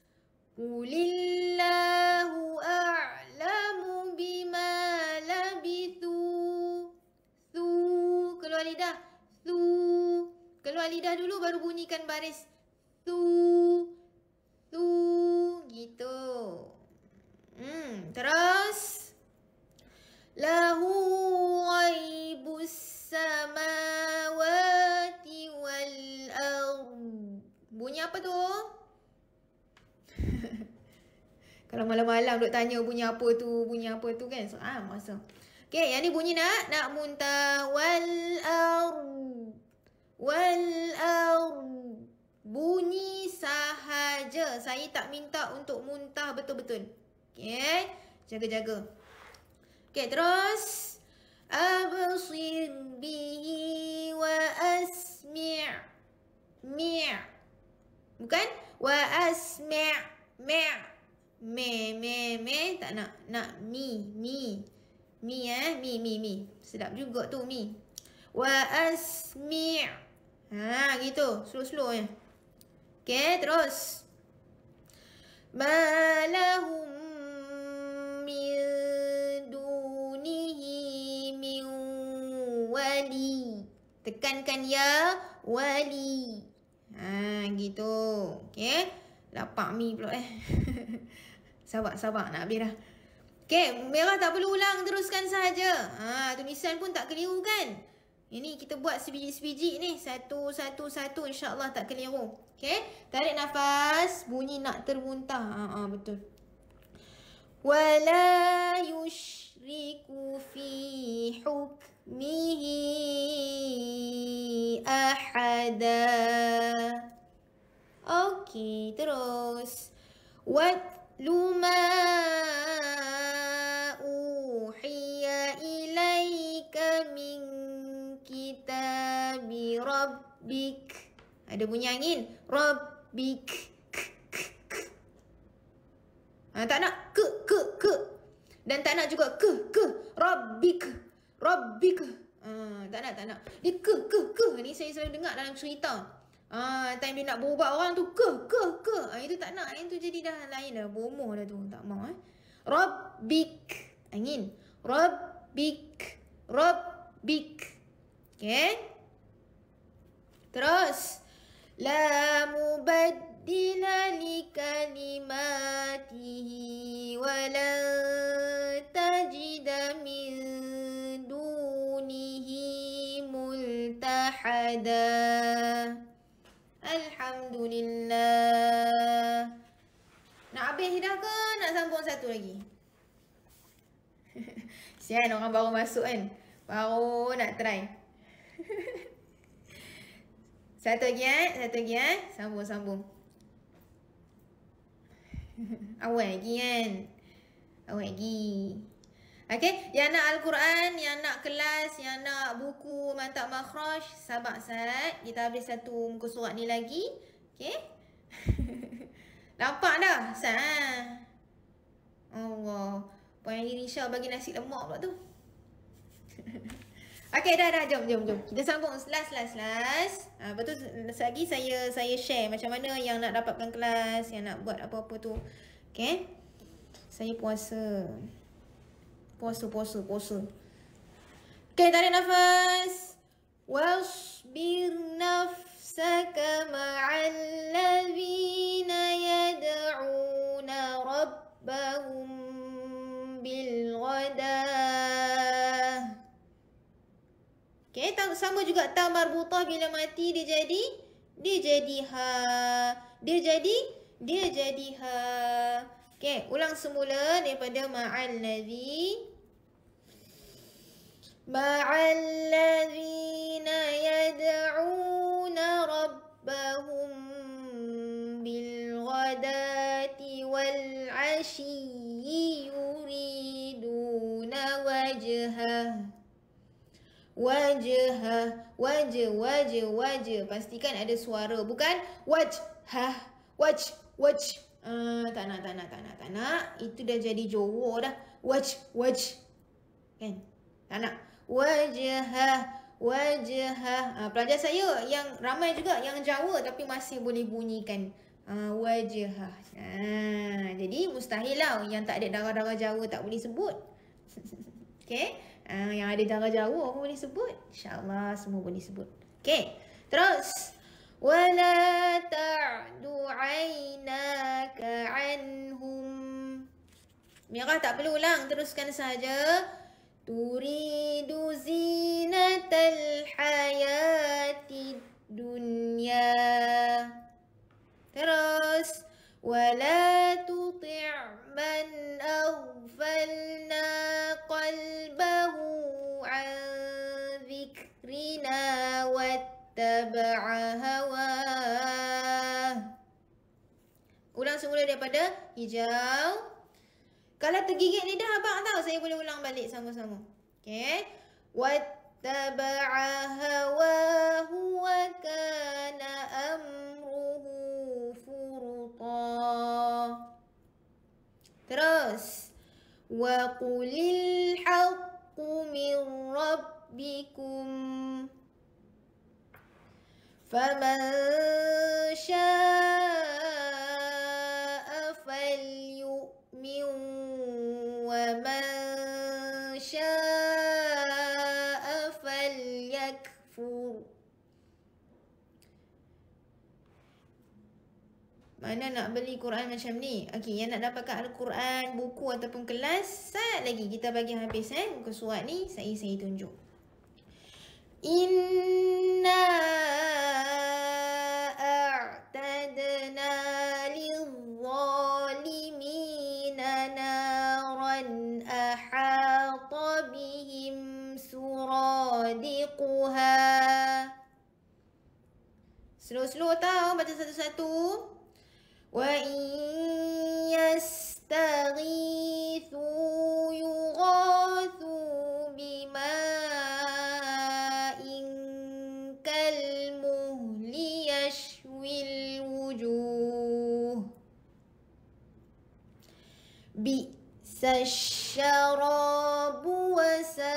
Qulillahu a'lamu bima labithu. Thu. Keluar lidah. Thu. Keluar lidah dulu baru bunyikan baris. Thu. Thu. Gitu. Hmm. Terus. Lahu ghaibus samawati Bunyi apa tu? Kalau malam-malam duk tanya bunyi apa tu, bunyi apa tu kan. So, ah, masa. Okay, yang ni bunyi nak? Nak muntah. Wal ard. Wal ard. Bunyi sahaja. Saya tak minta untuk muntah betul-betul. Okay. Jaga-jaga. Okay, terus. Absir bihi wa asmi' Mi' Bukan? Wa asmi' mi' me me me tak nak nak mi mi. Mi ya eh? mi mi mi. Sedap juga tu mi. Wa asmi' ha gitu. Slow-slow ya. Okey terus. Malahum min dunihi min wali. Tekankan ya wali. Ha gitu. Okey. Lapak mi pula eh. sabar nak habis dah. Okey, merah tak perlu ulang, teruskan sahaja. Ha, tulisan pun tak keliru kan? Ini kita buat sebiji-sebiji ni. Satu, satu, satu. InsyaAllah tak keliru. Okey, tarik nafas. Bunyi nak termuntah. Ha, ha, betul. Wala yushriku fi hukmihi ahada. Okey, terus. Watlu ma kitabi rabbik. Ada bunyi angin. Rabbik. Ha, tak nak ke, ke, ke. Dan tak nak juga ke, ke. Rabbik. Rabbik. Ha, tak nak, tak nak. Dia ke, ke, ke. Ni saya selalu dengar dalam cerita. Ah, time dia nak berubah orang tu ke, ke, ke. Ha, itu tak nak. Yang tu jadi dah lain dah. Bomoh dah tu. Tak mau eh. Rabbik. Angin. Rabbik. Rabbik. Okay. Terus. La mubaddila li kalimatihi wa la tajida min multahada. Alhamdulillah. Nak habis dah ke nak sambung satu lagi? Sian orang baru masuk kan. Baru nak try. Satu lagi eh. Satu lagi eh. Sambung, sambung. Awal lagi kan. Awal lagi. Okay. Yang nak Al-Quran, yang nak kelas, yang nak buku mantap makhraj. Sabar Sat. Kita habis satu muka surat ni lagi. Okay. Nampak dah Sat. Ha? Allah. Puan Irisha bagi nasi lemak pula tu. Okey dah dah jom jom jom. Kita sambung last last last. Ah betul lagi saya saya share macam mana yang nak dapatkan kelas, yang nak buat apa-apa tu. Okey. Saya puasa. Puasa puasa puasa. Okey tarik nafas. Wasbir nafsaka ma'al ladhina yad'una rabbahum bil ghadah Okay, sama juga ta marbutah bila mati dia jadi dia jadi ha. Dia jadi dia jadi ha. Okay, ulang semula daripada ma'al ladzi ma'al ladzina yad'una rabbahum bil ghadati wal ashi yuriduna wajhah Wajah, wajah, wajah, wajah. Pastikan ada suara. Bukan wajah, waj, waj. Uh, tak nak, tak nak, tak nak, tak nak. Itu dah jadi Jawa dah. Waj, waj. Kan? Tak nak. Wajah, wajah. Uh, pelajar saya yang ramai juga yang Jawa tapi masih boleh bunyikan. Uh, wajah. Uh, jadi mustahil lah yang tak ada darah-darah Jawa tak boleh sebut. okay? Uh, yang ada darah Jawa pun boleh sebut. InsyaAllah semua boleh sebut. Okay. Terus. Wala ta'du aynaka anhum. Merah tak perlu ulang. Teruskan saja. Turidu zinatal hayati dunya. Terus. ولا تطع من أغفلنا قلبه عن ذكرنا اتبع Ulang semula daripada hijau. Kalau tergigit lidah abang tahu saya boleh ulang balik sama-sama. Okay واتبع wa kana أمره فرطا Terus. وقل haqqu min rabbikum. فمن شاء فليؤمن ومن شاء فليكفر Mana nak beli Quran macam ni? Okey, yang nak dapatkan Al-Quran, buku ataupun kelas, sat lagi kita bagi habis eh. Muka surat ni, saya saya tunjuk. إنا أعتدنا للظالمين نارا أحاط بهم سرادقها Slow-slow tau baca satu-satu. Wa in yastaghithu yughathu بئس الشراب وساءت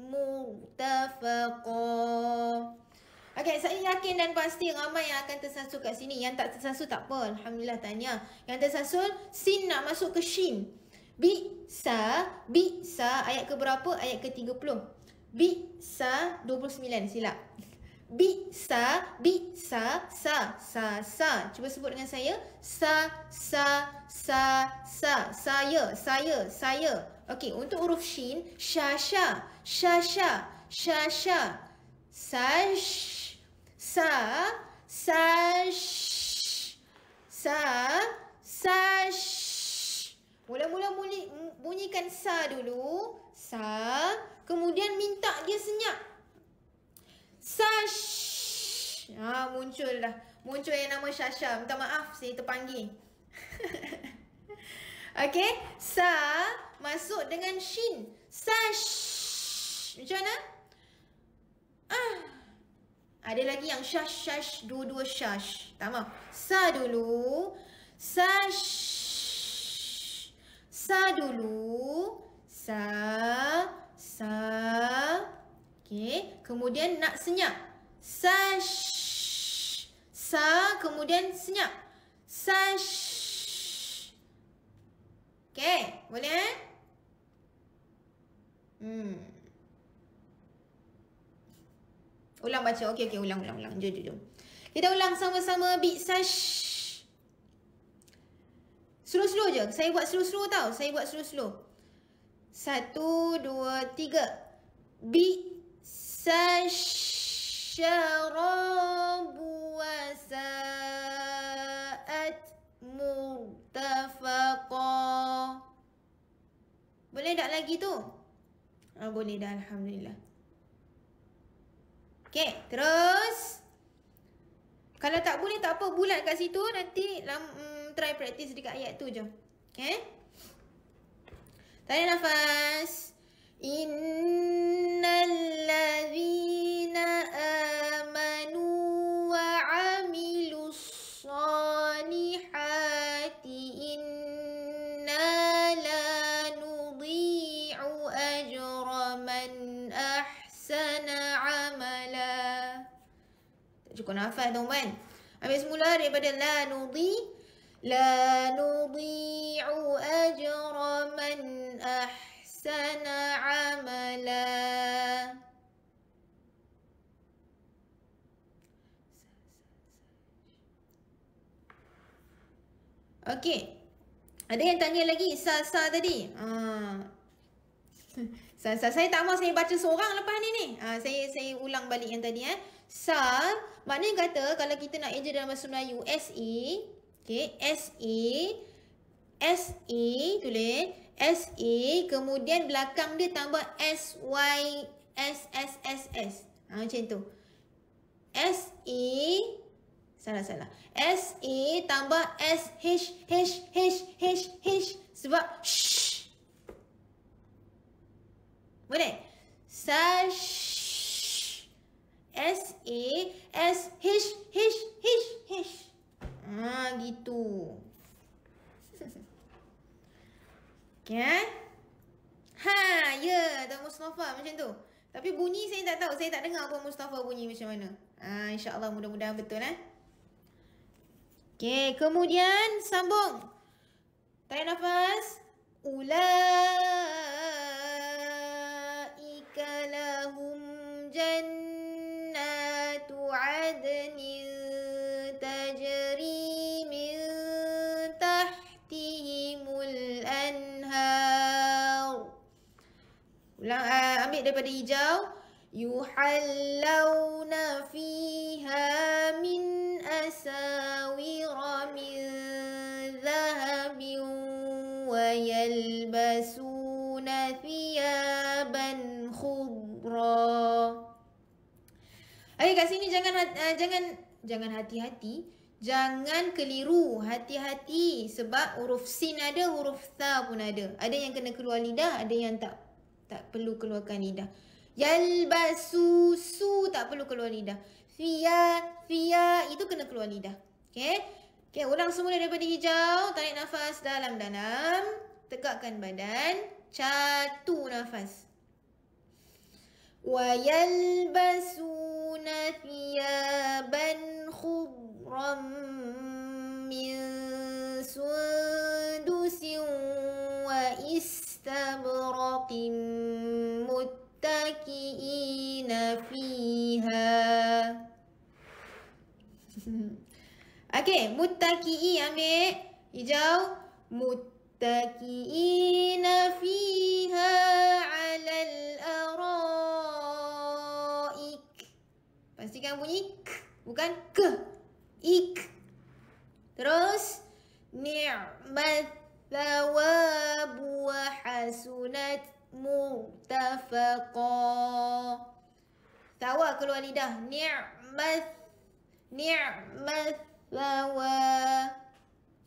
مرتفقا Okay, saya yakin dan pasti ramai yang akan tersasul kat sini. Yang tak tersasul tak apa. Alhamdulillah tanya. Yang tersasul, sin nak masuk ke shin. Bisa, bisa, ayat ke berapa? Ayat ke 30. Bisa, 29 silap. Bisa, bisa, sa, sa, sa. Cuba sebut dengan saya. Sa, sa, sa, sa. Saya, saya, saya. Okey, untuk huruf shin, sha, sha, sha, sha, sha, Sash sa sash sa sash mula-mula bunyi bunyikan sa dulu sa kemudian minta dia senyap sash ha muncul dah muncul yang nama Shasha minta maaf saya terpanggil Okey, sa masuk dengan shin. Sash. Macam mana? Ah. Ada lagi yang syash syash dua-dua syash. Tamam. Sa dulu. Sash. Sa dulu. Sa. Sa. Okey. Kemudian nak senyap. Sash. Sa. Kemudian senyap. Sash. Okey. Boleh eh? Hmm. Ulang baca. Okey, okey. Ulang, ulang, ulang. Jom, jom, jom. Kita ulang sama-sama. Big sash. Slow-slow je. Saya buat slow-slow tau. Saya buat slow-slow. Satu, dua, tiga. Big Syarabu wasa'at murtafaqa. Boleh tak lagi tu? Ah, boleh dah. Alhamdulillah. Okay, terus. Kalau tak boleh, tak apa. Bulat kat situ. Nanti um, try practice dekat ayat tu je. Okay. Tarik nafas. Innal ladhina amanu wa amilu salihati inna la nudhi'u ajra man ahsana cukup nafas tuan-tuan. Ambil semula daripada la nudhi la nudhi'u ajra man ahsana amala. Okey. Ada yang tanya lagi sa-sa tadi. Ha. Sa-sa saya tak mau saya baca seorang lepas ni ni. Ha, saya saya ulang balik yang tadi eh. Sa, maknanya kata kalau kita nak eja dalam bahasa Melayu, S-E, okay, S-E, S-E, tulis, S-E, kemudian belakang dia tambah S-Y, S-S-S-S. Ha, macam tu. S-E, salah-salah. S-E tambah S-H-H-H-H-H sebab shh. Boleh? Sash. S A S H H H H. Ha gitu. Kan? Ha, ya, Tuan Mustafa macam tu. Tapi bunyi saya tak tahu. Saya tak dengar Tuan Mustafa bunyi macam mana. Ha, InsyaAllah mudah-mudahan betul. Eh? Okay, kemudian sambung. Tarik nafas. Ula'ika lahum jannatu adnil tajam. Ulang uh, ambil daripada hijau. Yuhallawna fiha min asawira min zahabin wa yalbasuna thiyaban khudra. Ayah kat sini jangan uh, jangan jangan hati-hati. Jangan keliru, hati-hati sebab huruf sin ada, huruf tha pun ada. Ada yang kena keluar lidah, ada yang tak tak perlu keluarkan lidah. Yalbasu su tak perlu keluar lidah. Fia fia itu kena keluar lidah. Okey. Okey, ulang semula daripada hijau, tarik nafas dalam-dalam, tegakkan badan, catu nafas. Wa yalbasuna thiyaban khudra من سندس واستبرق فيها Okey, muttaqi'i ambil hijau. Muttaqi'ina fiha 'alal araik. Pastikan bunyi k, bukan ke ik. Terus ni'mat thawabu wa hasunat murtafaqa. Tawa keluar lidah. Ni'mat ni'mat thawa.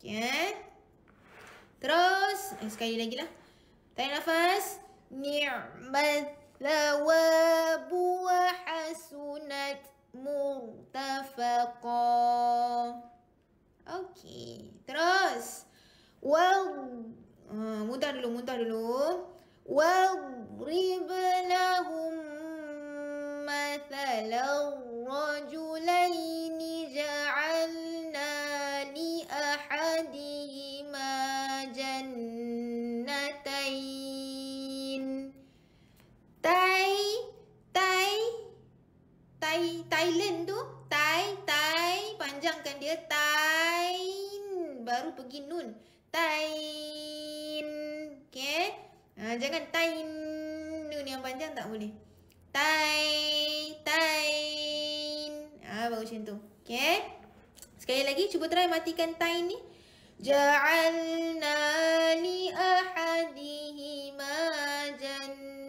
Okay. Terus eh, sekali lagi lah. Tarik nafas. Ni'mat thawabu wa hasunat murtafaqa. Okey, terus. Wal uh, muntah dulu, muntah dulu. Wadrib lahum rajulaini ja'alna li ahadihima jannatain. Tai, tai, tai, Thailand tu. Tai, tai, panjangkan dia. Tain, baru pergi nun. Tain, okay. Ha, jangan tain nun yang panjang tak boleh. Tai, tain. Ha, baru macam tu. Okay. Sekali lagi, cuba try matikan tain ni. Ja'alna li ahadihima jannatain.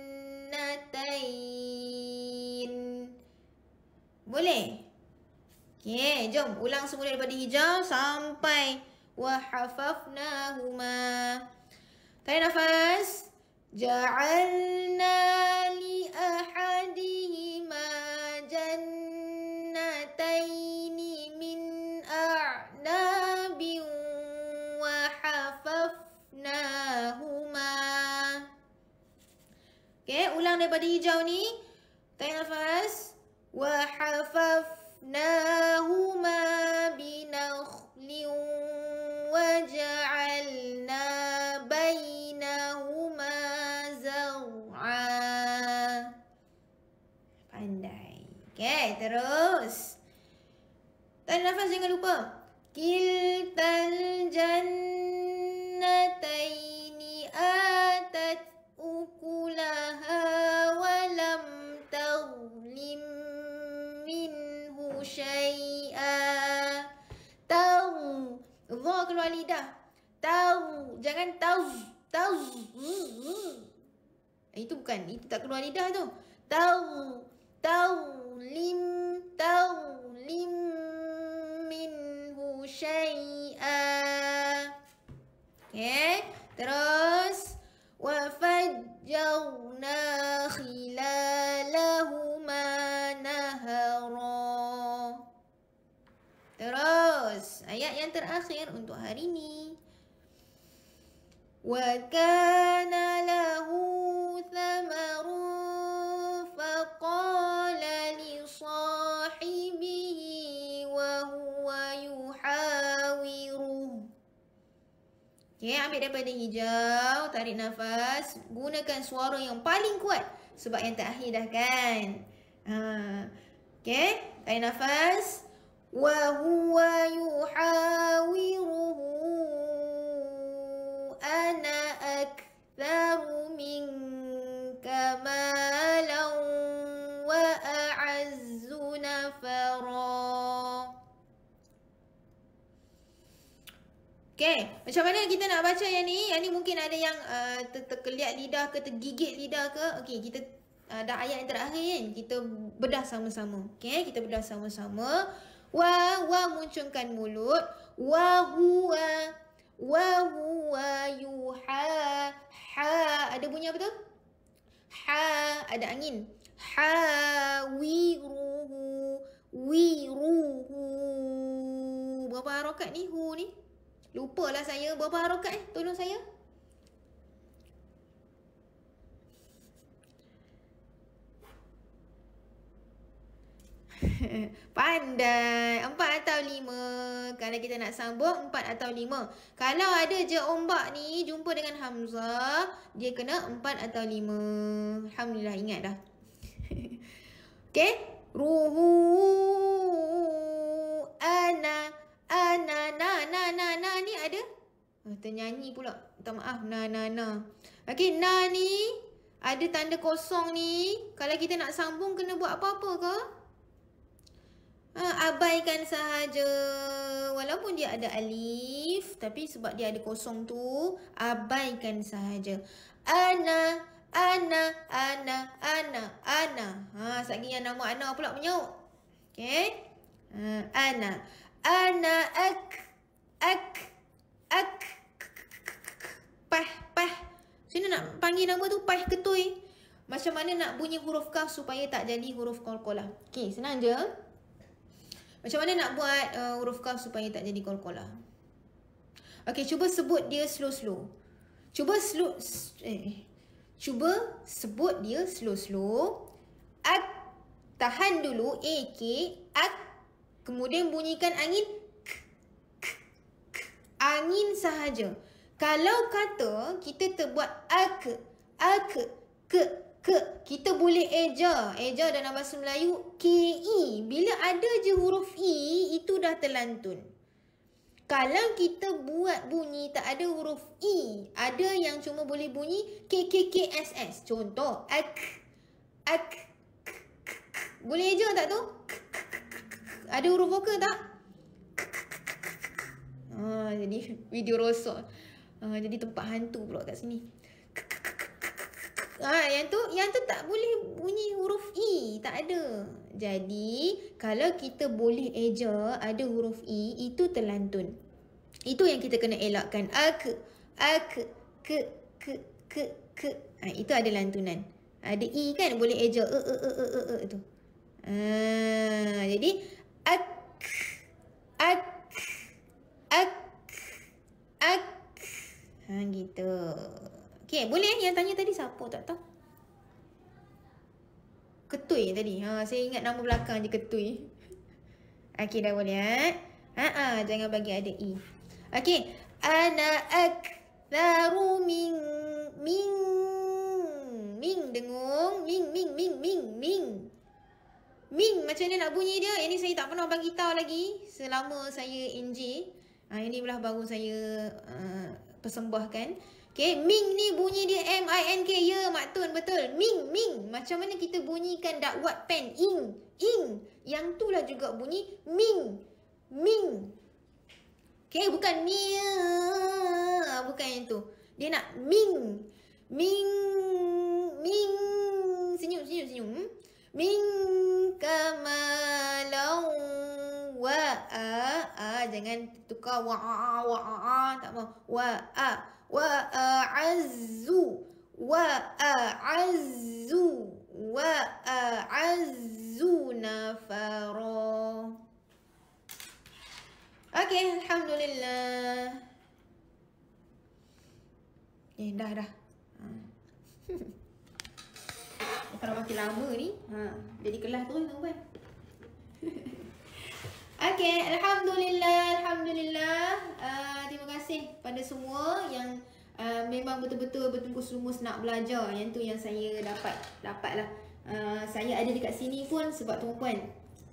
Boleh? Okey, jom ulang semula daripada hijau sampai wahafafnahuma. Tarik nafas. Ja'alna li أحدهما جنتين من أعناب وحففناهما Okay, ulang daripada hijau ni. Tengok وَحَفَفْنَاهُمَا بِنَخْلٍ وَجَعَلْ Okay, terus. Tarik nafas jangan lupa. Kiltal jannataini atat ukulaha walam tazlim minhu syai'a. Tahu. Dha keluar lidah. Tahu. Jangan tahu. Tahu. Itu bukan. Itu tak keluar lidah tu. Tahu. Tahu. Tahu. Lim minhu syai'a. Okay. Terus. وفجرنا خلالهما نهرا Terus ayat yang terakhir untuk hari ini. وكان له ثمر Okay, ambil daripada hijau, tarik nafas, gunakan suara yang paling kuat sebab yang terakhir dah kan. Ha. Okay, tarik nafas. Huwa yuhawiruhu ana aktharu Okay, macam mana kita nak baca yang ni? Yang ni mungkin ada yang uh, ter terkeliat lidah ke, tergigit lidah ke. Okay, kita uh, dah ayat yang terakhir kan? Kita bedah sama-sama. Okay, kita bedah sama-sama. Wa, wa muncungkan mulut. Wa huwa, wa huwa yuha. Ha, ada bunyi apa tu? Ha, ada angin. Ha, wiruhu, wiruhu. Berapa harokat ni hu ni? Lupalah saya berapa harokat eh? Tolong saya. Pandai. Empat atau lima. Kalau kita nak sambung, empat atau lima. Kalau ada je ombak ni jumpa dengan Hamzah, dia kena empat atau lima. Alhamdulillah ingat dah. okay. Ruhu ana ana na na na na ni ada. Oh, ternyanyi pula. Minta maaf. Na na na. Okay. Na ni ada tanda kosong ni. Kalau kita nak sambung kena buat apa-apa ke? Ha, abaikan sahaja. Walaupun dia ada alif. Tapi sebab dia ada kosong tu. Abaikan sahaja. Ana. Ana. Ana. Ana. Ana. Ha, lagi yang nama Ana pula menyuk. Okay. Ha, ana. Ana. Ak. Ak. Ak. Pah. Pah. Sini nak panggil nama tu pah ketui. Macam mana nak bunyi huruf kaf supaya tak jadi huruf kolkolah. Okay, senang je. Macam mana nak buat uh, huruf kaf supaya tak jadi kolkolah? Okey, cuba sebut dia slow-slow. Cuba slow eh cuba sebut dia slow-slow. Ak tahan dulu a k ak kemudian bunyikan angin k, k, k. angin sahaja. Kalau kata kita terbuat ak ak ke ke kita boleh eja. Eja dalam bahasa Melayu ke bila ada je huruf i itu dah terlantun. Kalau kita buat bunyi tak ada huruf i ada yang cuma boleh bunyi k k k s s. Contoh ak ak boleh eja tak tu ada huruf vokal tak Ah, jadi video rosak. Ah, jadi tempat hantu pula kat sini. Ha, yang tu yang tu tak boleh bunyi huruf i, tak ada. Jadi, kalau kita boleh eja ada huruf i, itu terlantun. Itu yang kita kena elakkan. Ak, ak, ke, ke, ke, ke. Ha, itu ada lantunan. Ada i kan boleh eja e e e e e, e tu. Ha, jadi ak ak ak ak ha gitu. Okay, boleh yang tanya tadi siapa tak tahu? Ketui tadi. Ha, saya ingat nama belakang je Ketui. Okay, dah boleh ha? Ha, ha jangan bagi ada i. Okay, ana ak macam mana nak bunyi dia ini saya tak pernah bagi tahu lagi selama saya NJ ha, ini belah baru saya uh, persembahkan Okay, Ming ni bunyi dia M-I-N-K. Ya, Mak Tun, betul. Ming, Ming. Macam mana kita bunyikan dakwat pen? Ing, ing. Yang tu lah juga bunyi Ming. Ming. Okay, bukan Mia. Bukan yang tu. Dia nak Ming. Ming. Ming. Senyum, senyum, senyum. Ming kamalau wa'a. Ah, jangan tukar wa'a, wa'a. Tak mau. Wa'a wa a'azzu wa a'azzu wa a'azzu nafara Okey, alhamdulillah. Eh, dah dah. Kalau makin lama ni, ha, jadi kelas terus tuan-tuan. Okay, Alhamdulillah, Alhamdulillah. Uh, terima kasih pada semua yang uh, memang betul-betul bertungkus-lumus nak belajar. Yang tu yang saya dapat, dapat lah. Uh, saya ada dekat sini pun sebab tuan-puan.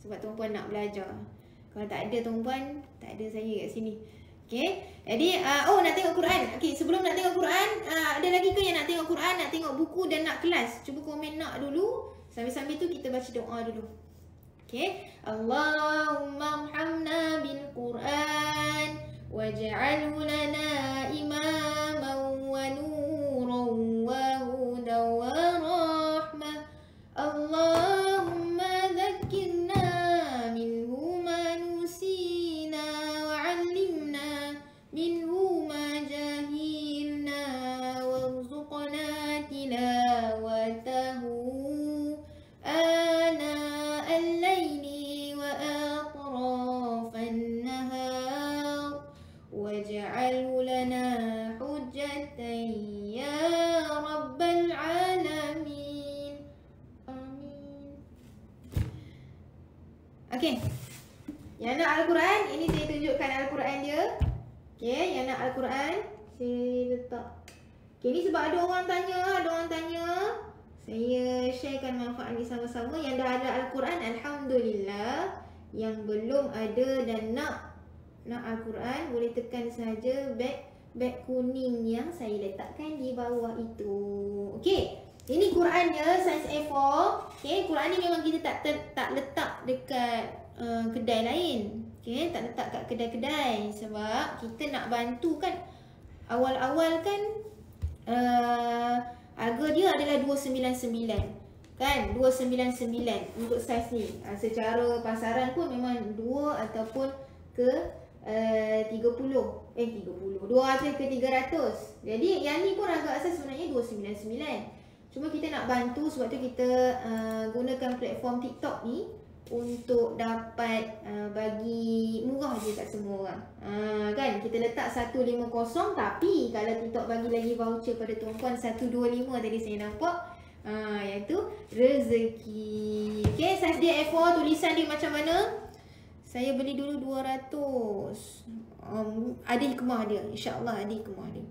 Sebab tuan-puan nak belajar. Kalau tak ada tuan-puan, tak ada saya kat sini. Okay. Jadi, uh, oh nak tengok Quran. Okay, sebelum nak tengok Quran, uh, ada lagi ke yang nak tengok Quran, nak tengok buku dan nak kelas? Cuba komen nak dulu. Sambil-sambil tu kita baca doa dulu. Okay. Allahumma amhamna bil Quran. Waj'alhu lana imaman wa nur. Al-Quran, ini saya tunjukkan Al-Quran dia. Okey, yang nak Al-Quran, saya letak. Okey, ni sebab ada orang tanya, ada orang tanya. Saya sharekan manfaat ni sama-sama. Yang dah ada Al-Quran, Alhamdulillah. Yang belum ada dan nak nak Al-Quran, boleh tekan saja back back kuning yang saya letakkan di bawah itu. Okey. Ini Quran dia saiz A4. Okey, Quran ni memang kita tak ter, tak letak dekat uh, kedai lain. Okey, tak letak kat kedai-kedai sebab kita nak bantu kan. Awal-awal kan uh, harga dia adalah 299 kan? 299 untuk saiz ni. Uh, secara pasaran pun memang 2 ataupun ke uh, 30 eh 30 200 ke 300 jadi yang ni pun harga asas sebenarnya 299 cuma kita nak bantu sebab tu kita uh, gunakan platform TikTok ni untuk dapat uh, bagi murah je kat semua orang. Uh, kan kita letak 150 tapi kalau TikTok bagi lagi voucher pada tuan-puan 125 tadi saya nampak. Uh, iaitu rezeki. Okey, saiz dia A4 tulisan dia macam mana? Saya beli dulu 200. Um, ada hikmah dia. InsyaAllah ada hikmah dia.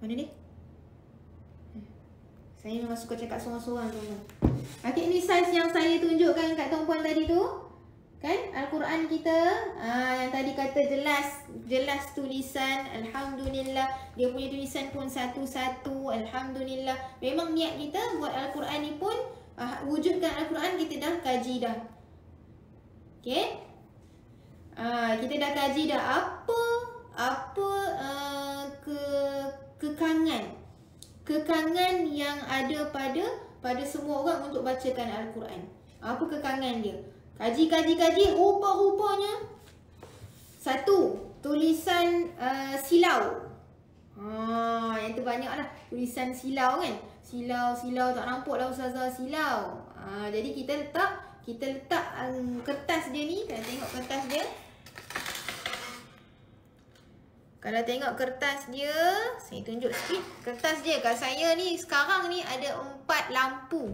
Mana dia? Saya memang suka cakap seorang-seorang tuan-tuan. Okey, ini saiz yang saya tunjukkan kat tuan-puan tadi tu. Kan? Al-Quran kita aa, yang tadi kata jelas jelas tulisan alhamdulillah dia punya tulisan pun satu-satu alhamdulillah. Memang niat kita buat Al-Quran ni pun aa, wujudkan Al-Quran kita dah kaji dah. Okey? Aa, kita dah kaji dah apa apa aa, ke kekangan kekangan yang ada pada pada semua orang untuk bacakan Al-Quran. Apa kekangan dia? Kaji, kaji, kaji. Rupa-rupanya. Satu. Tulisan uh, silau. Ha, yang tu banyak lah. Tulisan silau kan. Silau, silau. Tak nampak lah Ustazah silau. Ha, jadi kita letak. Kita letak um, kertas dia ni. Kita tengok kertas dia. Kalau tengok kertas dia, saya tunjuk sikit. Kertas dia kat saya ni sekarang ni ada empat lampu.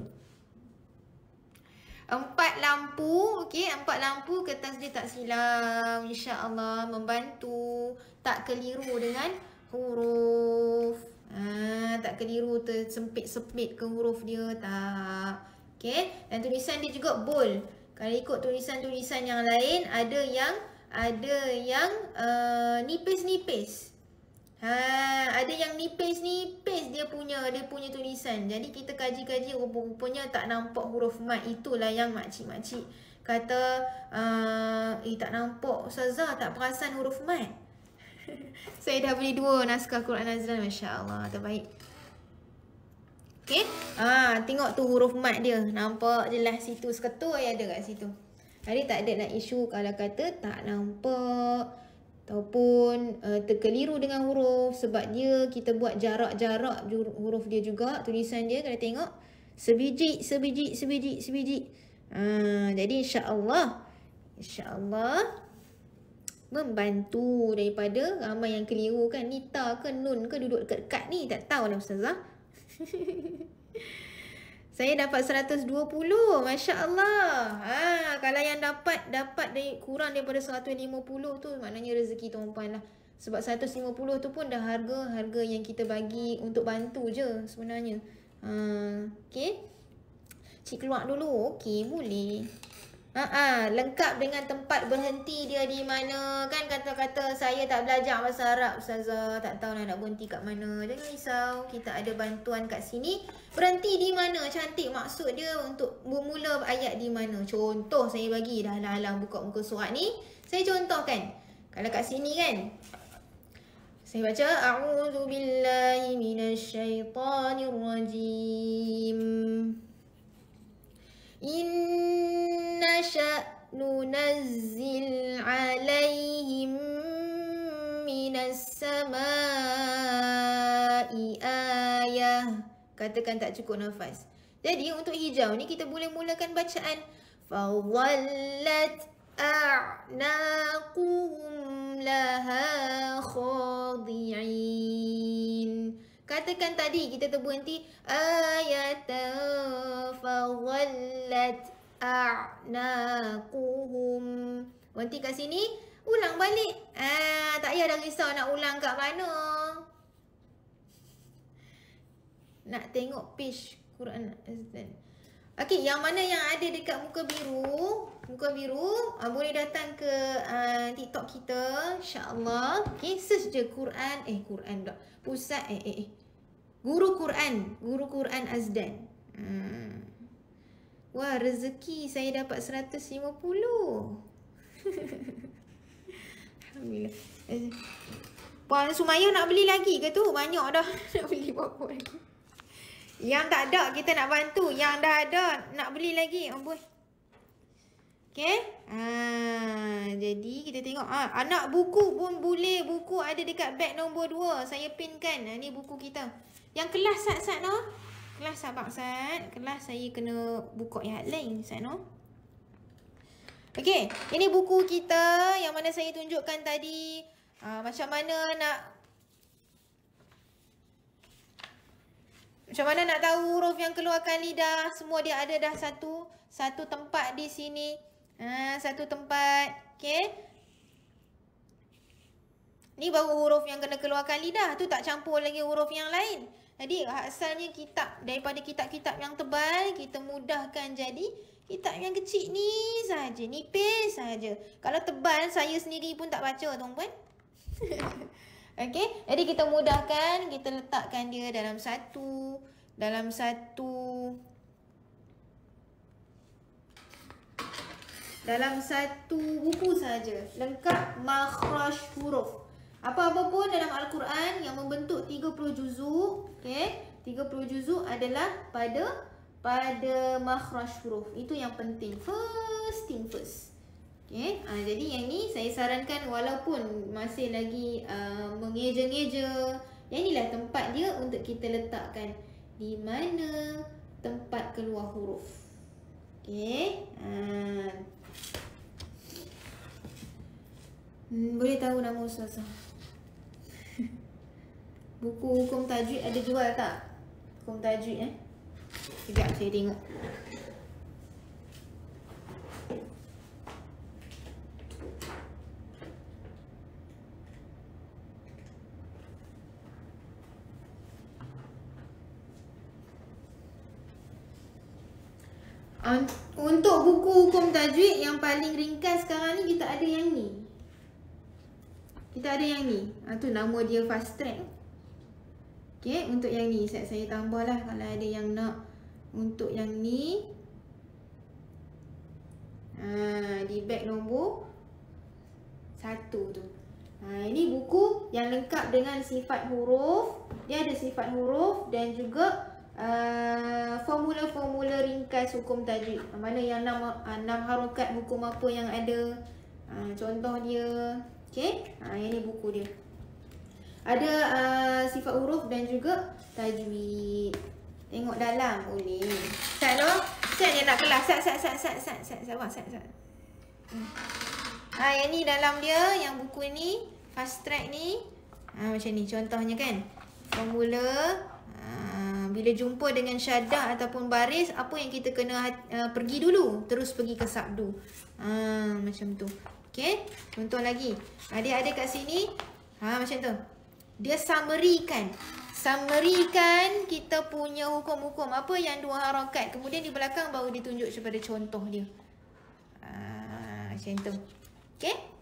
Empat lampu, okey, empat lampu kertas dia tak silau. Insya-Allah membantu tak keliru dengan huruf. Ha, tak keliru tersempit-sempit ke huruf dia tak. Okey, dan tulisan dia juga bold. Kalau ikut tulisan-tulisan yang lain ada yang ada yang uh, nipis-nipis. Ha, ada yang nipis-nipis dia punya dia punya tulisan. Jadi kita kaji-kaji rupa-rupanya tak nampak huruf mat itulah yang makcik-makcik kata uh, eh tak nampak ustazah tak perasan huruf mat. Saya dah beli dua naskah Quran Azlan masya-Allah terbaik. Okey. Ah tengok tu huruf mat dia nampak jelas situ seketul ada kat situ. Jadi tak ada nak isu kalau kata tak nampak ataupun uh, terkeliru dengan huruf sebab dia kita buat jarak-jarak huruf dia juga tulisan dia kalau tengok sebiji sebiji sebiji sebiji. Uh, jadi insya-Allah insya-Allah membantu daripada ramai yang keliru kan Nita ke Nun ke duduk dekat-dekat ni tak tahu lah ustazah. Saya dapat 120. Masya-Allah. Ha, kalau yang dapat dapat dari kurang daripada 150 tu maknanya rezeki tuan-puan lah. Sebab 150 tu pun dah harga harga yang kita bagi untuk bantu je sebenarnya. Ha, okey. Cik keluar dulu. Okey, boleh. Ha lengkap dengan tempat berhenti dia di mana. Kan kata-kata saya tak belajar bahasa Arab ustazah. Tak tahu nak berhenti kat mana. Jangan risau kita ada bantuan kat sini. Berhenti di mana? Cantik maksud dia untuk bermula ayat di mana? Contoh saya bagi dah dalam buka muka surat ni. Saya contohkan. Kalau kat sini kan. Saya baca a'udzu billahi Inna sya'nu nazzil alaihim minas sama'i ayah. Katakan tak cukup nafas. Jadi untuk hijau ni kita boleh mulakan bacaan. Fawallat a'naqum laha khadi'in. Katakan tadi kita terberhenti ayatan fawallat a'naquhum. Berhenti kat sini, ulang balik. Ah, tak payah dah risau nak ulang kat mana. Nak tengok page Quran Azdan. Okey, yang mana yang ada dekat muka biru, muka biru, uh, boleh datang ke uh, TikTok kita, insya-Allah. Okey, search je Quran, eh Quran dah. Pusat eh eh eh. Guru Quran, Guru Quran Azdan. Hmm. Wah, rezeki saya dapat 150. Alhamdulillah. Puan Sumaya nak beli lagi ke tu? Banyak dah nak beli berapa lagi. Yang tak ada kita nak bantu. Yang dah ada nak beli lagi. Amboi. Okay. Ha, jadi kita tengok. Ha, anak buku pun boleh. Buku ada dekat beg nombor 2. Saya pinkan. Ha, ni buku kita. Yang kelas sat-sat no. Kelas sabak sat. Kelas saya kena buka yang lain sat no. Okay. Ini buku kita yang mana saya tunjukkan tadi. Ha, macam mana nak Macam mana nak tahu huruf yang keluarkan lidah? Semua dia ada dah satu satu tempat di sini. Ha, satu tempat. Okey. Ni baru huruf yang kena keluarkan lidah. Tu tak campur lagi huruf yang lain. Jadi asalnya kitab daripada kitab-kitab yang tebal kita mudahkan jadi kitab yang kecil ni saja, nipis saja. Kalau tebal saya sendiri pun tak baca tuan-puan. Okey, jadi kita mudahkan, kita letakkan dia dalam satu dalam satu dalam satu buku saja. Lengkap makhraj huruf. Apa-apa pun dalam Al-Quran yang membentuk 30 juzuk, okey, 30 juzuk adalah pada pada makhraj huruf. Itu yang penting. First thing first. Okay. Ha, jadi yang ni saya sarankan walaupun masih lagi uh, mengeja-ngeja. Yang inilah tempat dia untuk kita letakkan. Di mana tempat keluar huruf. Okay. Ha. Hmm, boleh tahu nama Ustazah. Buku hukum tajwid ada jual tak? Hukum tajwid eh. Sekejap saya tengok. Untuk buku hukum tajwid yang paling ringkas sekarang ni kita ada yang ni. Kita ada yang ni. Ha, tu nama dia fast track. Okay, untuk yang ni saya, saya tambah lah kalau ada yang nak untuk yang ni. Ha, di beg nombor satu tu. Ha, ini buku yang lengkap dengan sifat huruf. Dia ada sifat huruf dan juga Uh, formula-formula uh, ringkas hukum tajwid. Mana yang enam uh, enam harokat hukum apa yang ada. Uh, contoh dia. Okey. Ha ini buku dia. Ada uh, sifat huruf dan juga tajwid. Tengok dalam boleh. Sat tu. Sat dia nak kelas. Sat, sat, sat, sat, sat, sat, sat, sat, sat. Hmm. Ha, yang ni dalam dia, yang buku ni, fast track ni. Ha, macam ni contohnya kan. Formula. Ha, bila jumpa dengan syadah ataupun baris, apa yang kita kena uh, pergi dulu? Terus pergi ke sabdu. Ha, macam tu. Okay. Contoh lagi. Ada-ada kat sini. Ha, macam tu dia summary kan summary kan kita punya hukum-hukum apa yang dua harakat kemudian di belakang baru ditunjuk kepada contoh dia ha macam tu okey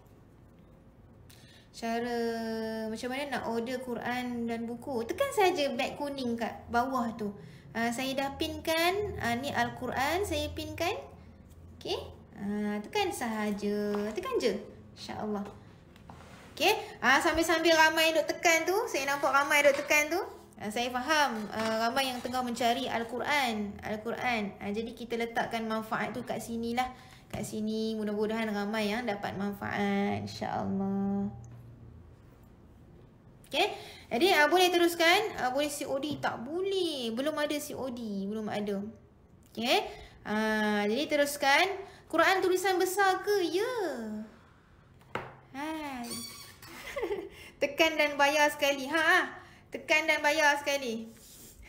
cara macam mana nak order Quran dan buku. Tekan saja beg kuning kat bawah tu. Uh, saya dah pinkan. Uh, ni Al-Quran saya pinkan. Okay. Uh, tekan sahaja. Tekan je. InsyaAllah. Okay. Ah, sambil-sambil ramai duk tekan tu. Saya nampak ramai duk tekan tu. Ah, saya faham uh, ramai yang tengah mencari Al-Quran. Al-Quran. Ah, jadi kita letakkan manfaat tu kat sini lah. Kat sini mudah-mudahan ramai yang dapat manfaat. InsyaAllah. Okay. Jadi uh, boleh teruskan. Uh, boleh COD? Tak boleh. Belum ada COD. Belum ada. Okay. Uh, jadi teruskan. Quran tulisan besar ke? Ya. Hai. Tekan dan bayar sekali. Ha, ha. Tekan dan bayar sekali.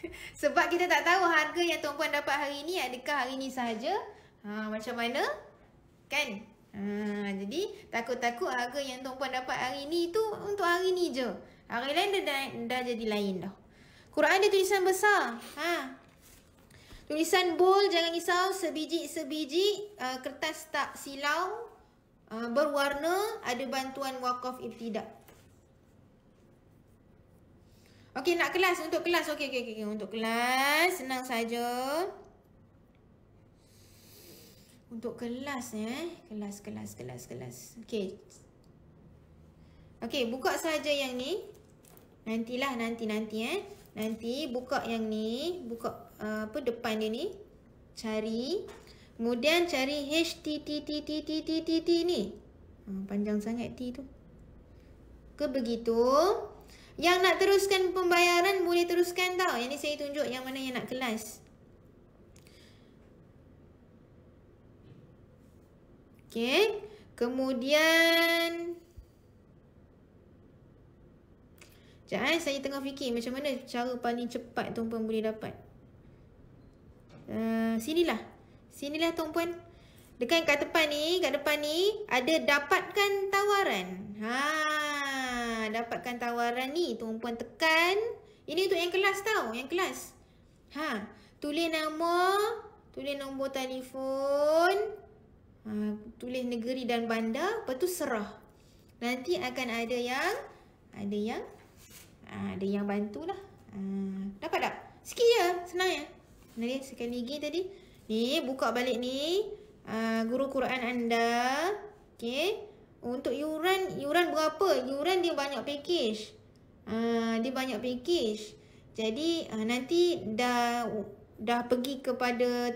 Sebab kita tak tahu harga yang tuan-puan dapat hari ni adakah hari ni sahaja. Ha, macam mana? Kan? Ha, jadi takut-takut harga yang tuan-puan dapat hari ni tu untuk hari ni je. Hari lain dah, dah, dah jadi lain dah. Quran dia tulisan besar. Ha. Tulisan bold jangan risau sebiji-sebiji uh, kertas tak silau uh, berwarna ada bantuan wakaf ibtidak. Okey, nak kelas untuk kelas. Okey, okey, okey. Untuk kelas, senang saja. Untuk kelas, eh. Kelas, kelas, kelas, kelas. Okey. Okey, buka saja yang ni. Nantilah, nanti, nanti, eh. Nanti, buka yang ni. Buka uh, apa depan dia ni. Cari. Kemudian, cari HTTTTTTT ni. Hmm, panjang sangat T tu. Ke. Begitu. Yang nak teruskan pembayaran boleh teruskan tau. Yang ni saya tunjuk yang mana yang nak kelas. Okay. Kemudian. Sekejap eh. Saya tengah fikir macam mana cara paling cepat tuan-puan boleh dapat. Uh, sinilah. Sinilah tuan-puan. Dekat kat depan ni, kat depan ni ada dapatkan tawaran. Haa dapatkan tawaran ni tuan-puan tekan. Ini untuk yang kelas tau, yang kelas. Ha, tulis nama, tulis nombor telefon, ha, tulis negeri dan bandar, lepas tu serah. Nanti akan ada yang ada yang ha, ada yang bantulah. Ha, dapat tak? Sikit je, senang ya. Nanti sekali lagi tadi. Ni buka balik ni. Ha, guru Quran anda. Okey. Untuk yuran, yuran berapa? Yuran dia banyak package. Uh, dia banyak package. Jadi uh, nanti dah dah pergi kepada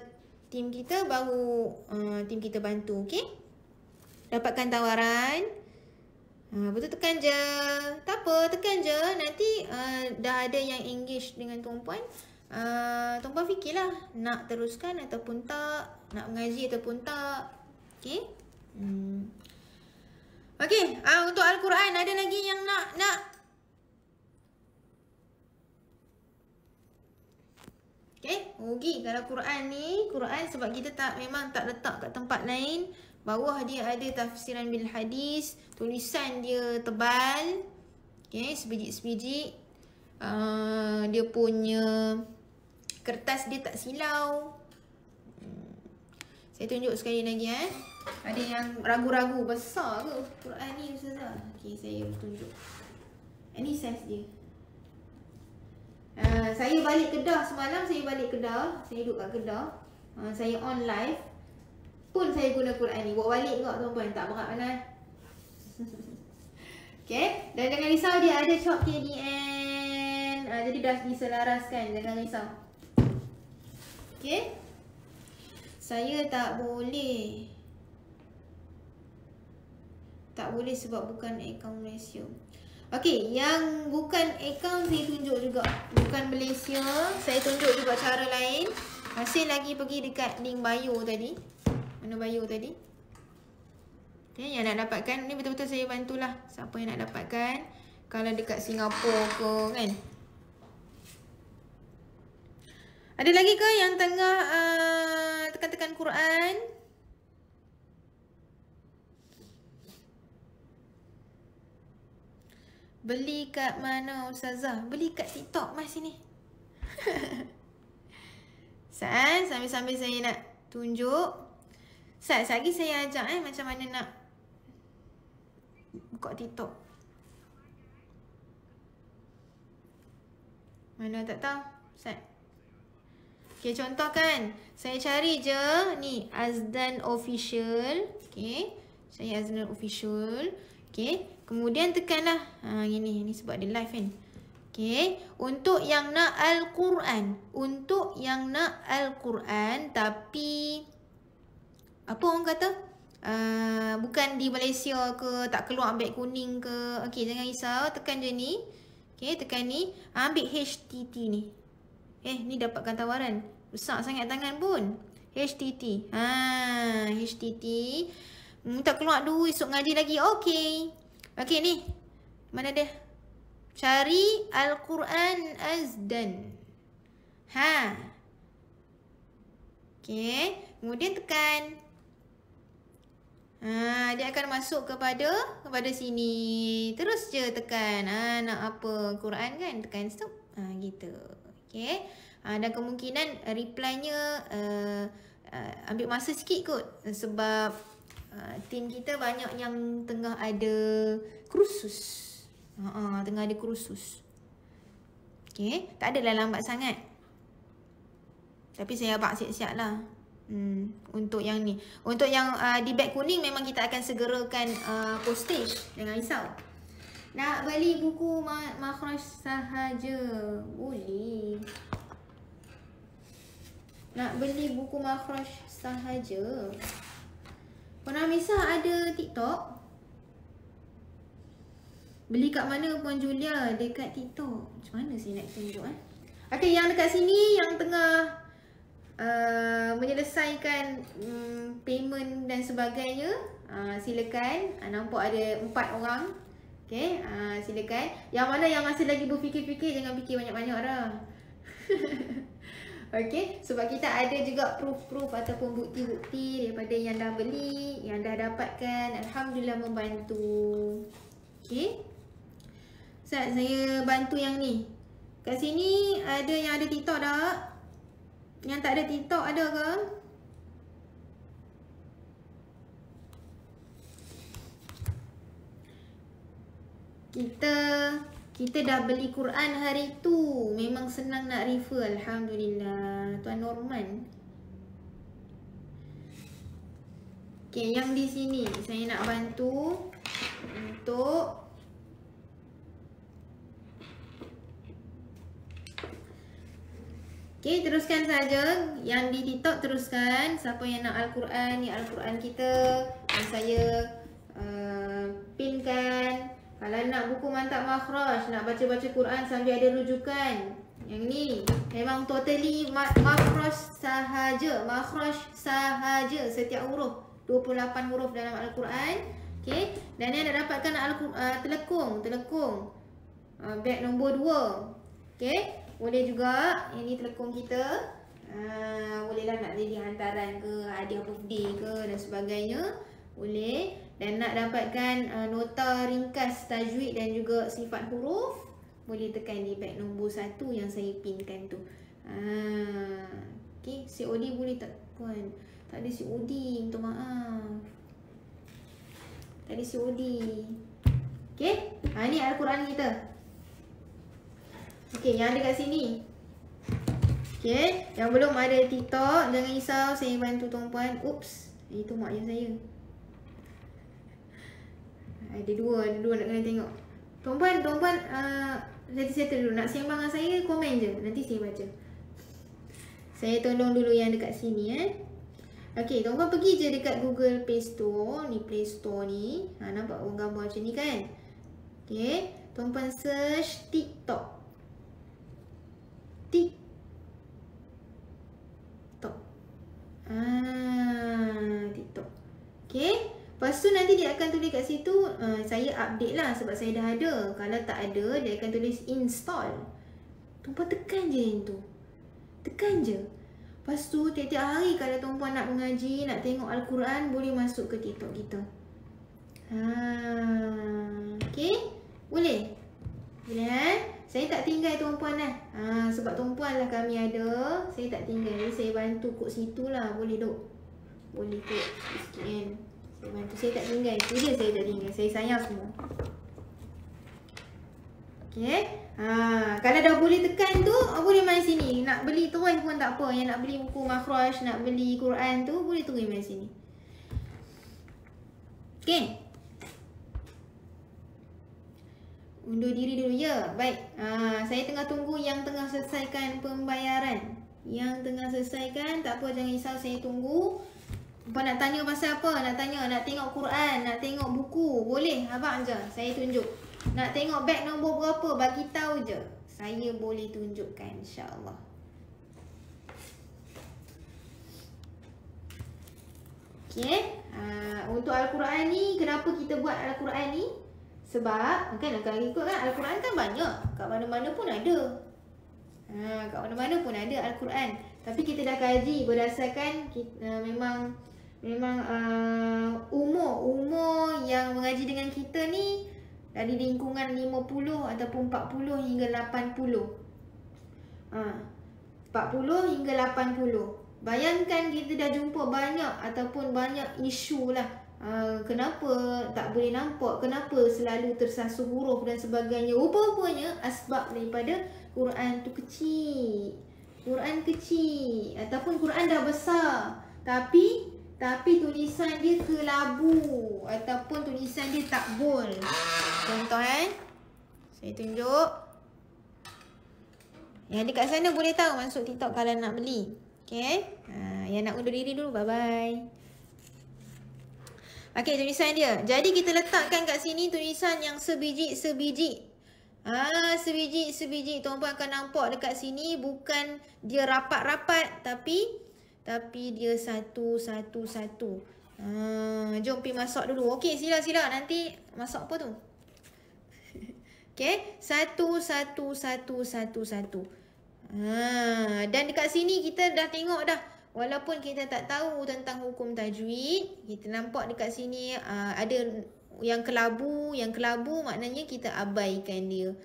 tim kita baru uh, tim kita bantu, okey? Dapatkan tawaran. Uh, betul tekan je. Tak apa, tekan je. Nanti uh, dah ada yang engage dengan tuan-puan. Uh, tuan-puan fikirlah nak teruskan ataupun tak, nak mengaji ataupun tak. Okey? Hmm. Okey, ah untuk al-Quran ada lagi yang nak nak Okey, rugi kalau Quran ni, Quran sebab kita tak memang tak letak kat tempat lain. Bawah dia ada tafsiran bil hadis, tulisan dia tebal. Okey, sebiji-sebiji. Uh, dia punya kertas dia tak silau. Saya tunjuk sekali lagi eh. Ada yang ragu-ragu besar ke Quran ni Ustazah? Okey, saya tunjuk. Ini size dia. Uh, saya balik Kedah semalam, saya balik Kedah. Saya duduk kat Kedah. Uh, saya on live. Pun saya guna Quran ni. Buat balik juga tuan-tuan. Tak berat mana. okay. Dan jangan risau dia ada chop KDN. Uh, ah, jadi dah diselaraskan. Jangan risau. Okay. Saya tak boleh. Tak boleh sebab bukan akaun Malaysia. Okey, yang bukan akaun saya tunjuk juga. Bukan Malaysia. Saya tunjuk juga cara lain. Masih lagi pergi dekat link bio tadi. Mana bio tadi? Okay, yang nak dapatkan. Ni betul-betul saya bantulah. Siapa yang nak dapatkan. Kalau dekat Singapura ke kan. Ada lagi ke yang tengah uh, tekan-tekan Quran? Beli kat mana Ustazah? Beli kat TikTok mas sini. Sat, sambil-sambil saya nak tunjuk. Sat, lagi saya ajak eh macam mana nak buka TikTok. Mana tak tahu? Sat. Okay, contoh kan. Saya cari je ni Azdan Official. Okay. Saya Azdan Official. Okay. Kemudian tekanlah. Ha, ini, ini sebab dia live kan. Okay. Untuk yang nak Al-Quran. Untuk yang nak Al-Quran tapi apa orang kata? Uh, bukan di Malaysia ke tak keluar ambil kuning ke. Okay jangan risau. Tekan je ni. Okay tekan ni. Ambil HTT ni. Eh ni dapatkan tawaran. Besar sangat tangan pun. HTT. Ha, HTT. Hmm, tak keluar dulu esok ngaji lagi. Okay. Okey ni. Mana dia? Cari Al-Quran Azdan. Ha. Okey. Kemudian tekan. Ha, dia akan masuk kepada kepada sini. Terus je tekan. Ha, nak apa Quran kan? Tekan stop. Ha, gitu. Okey. Ha, dan kemungkinan reply-nya uh, uh, ambil masa sikit kot. Sebab uh, team kita banyak yang tengah ada kursus. Ha, uh, tengah ada kursus. Okay. Tak adalah lambat sangat. Tapi saya abang siap-siap lah. Hmm, untuk yang ni. Untuk yang uh, di beg kuning memang kita akan segerakan uh, postage. Jangan risau. Nak beli buku ma makhraj sahaja. Boleh. Nak beli buku makhraj sahaja. Puan Misah ada TikTok? Beli kat mana Puan Julia? Dekat TikTok. Macam mana saya nak tunjuk eh? Okay, yang dekat sini yang tengah uh, menyelesaikan um, payment dan sebagainya. Uh, silakan. Uh, nampak ada empat orang. Okay, uh, silakan. Yang mana yang masih lagi berfikir-fikir, jangan fikir banyak-banyak dah. Okay, sebab kita ada juga proof-proof ataupun bukti-bukti daripada yang dah beli, yang dah dapatkan. Alhamdulillah membantu. Okay. Ustaz, saya bantu yang ni. Kat sini ada yang ada TikTok tak? Yang tak ada TikTok ada ke? Kita kita dah beli Quran hari tu. Memang senang nak refer. Alhamdulillah. Tuan Norman. Okay, yang di sini. Saya nak bantu. Untuk. Okay, teruskan saja. Yang di TikTok teruskan. Siapa yang nak Al-Quran. Ni Al-Quran kita. Yang saya uh, pinkan. Kalau nak buku mantap makhraj, nak baca-baca Quran sambil ada rujukan. Yang ni memang totally makhraj sahaja, makhraj sahaja setiap huruf. 28 huruf dalam Al-Quran. Okey, dan ni anda dapatkan al uh, telekung, telekung. Uh, beg nombor 2. Okey, boleh juga ini telekung kita. Uh, bolehlah nak jadi hantaran ke, hadiah birthday ke dan sebagainya. Boleh dan nak dapatkan uh, nota ringkas tajwid dan juga sifat huruf boleh tekan di beg nombor satu yang saya pinkan tu. Ah, okey, COD boleh tak puan? Tak ada COD, minta maaf. Tak ada COD. Okey, ha ni al-Quran kita. Okey, yang ada kat sini. Okey, yang belum ada TikTok, jangan risau saya bantu tuan-puan. Oops, itu mak saya. Ada dua, ada dua nak kena tengok. Tuan-puan, tuan-puan uh, nanti settle dulu. Nak sembang dengan saya, komen je. Nanti saya baca. Saya tolong dulu yang dekat sini eh. Okey, tuan-puan pergi je dekat Google Play Store. Ni Play Store ni. Ha, nampak orang gambar macam ni kan? Okey, tuan-puan search TikTok. TikTok. Ah, TikTok. Okey. Lepas tu nanti dia akan tulis kat situ uh, Saya update lah sebab saya dah ada. Kalau tak ada dia akan tulis install. Tuan-puan tekan je yang tu. Tekan je. Lepas tu tiap-tiap hari kalau tuan-puan nak mengaji Nak tengok Al-Quran boleh masuk ke TikTok kita. Ha, Okay Boleh? Boleh eh? Saya tak tinggal tuan-puan lah ha, Sebab tuan-puan lah kami ada. Saya tak tinggal. Jadi saya bantu kot situ lah. Boleh duk Boleh kot Sikit kan saya bantu. Saya tak tinggal. Itu dia saya tak tinggal. Saya sayang semua. Okay. Ha, kalau dah boleh tekan tu, boleh main sini. Nak beli terus pun tak apa. Yang nak beli buku makhraj, nak beli Quran tu, boleh terus main sini. Okay. undur diri dulu ya. Baik. Ha, saya tengah tunggu yang tengah selesaikan pembayaran. Yang tengah selesaikan tak apa jangan risau saya tunggu. Apa nak tanya pasal apa? Nak tanya nak tengok Quran, nak tengok buku. Boleh abang je. Saya tunjuk. Nak tengok beg nombor berapa bagi tahu je. Saya boleh tunjukkan insya-Allah. Okey. Uh, untuk Al-Quran ni kenapa kita buat Al-Quran ni? Sebab kan kalau ikut kan Al-Quran kan banyak. Kat mana-mana pun ada. Ha, kat mana-mana pun ada Al-Quran. Tapi kita dah kaji berdasarkan kita, uh, memang memang uh, umur umur yang mengaji dengan kita ni dari lingkungan 50 ataupun 40 hingga 80. Ha, 40 hingga 80. Bayangkan kita dah jumpa banyak ataupun banyak isu lah. Uh, Kenapa tak boleh nampak? Kenapa selalu tersasul huruf dan sebagainya? Rupa-rupanya asbab daripada Quran tu kecil. Quran kecil Ataupun Quran dah besar. Tapi Tapi tulisan dia kelabu Ataupun tulisan dia tak bold Contoh eh Saya tunjuk Yang dekat sana boleh tahu masuk TikTok kalau nak beli Okay. Ha, yang nak undur diri dulu. Bye-bye. Okay, tulisan dia. Jadi kita letakkan kat sini tulisan yang sebiji-sebiji. Ah, ha, sebiji-sebiji. Tuan puan akan nampak dekat sini bukan dia rapat-rapat tapi tapi dia satu-satu-satu. Ha, jom pergi masak dulu. Okey, sila-sila. Nanti masak apa tu? Okey, satu-satu-satu-satu-satu. Ha, dan dekat sini kita dah tengok dah walaupun kita tak tahu tentang hukum tajwid, kita nampak dekat sini uh, ada yang kelabu, yang kelabu maknanya kita abaikan dia.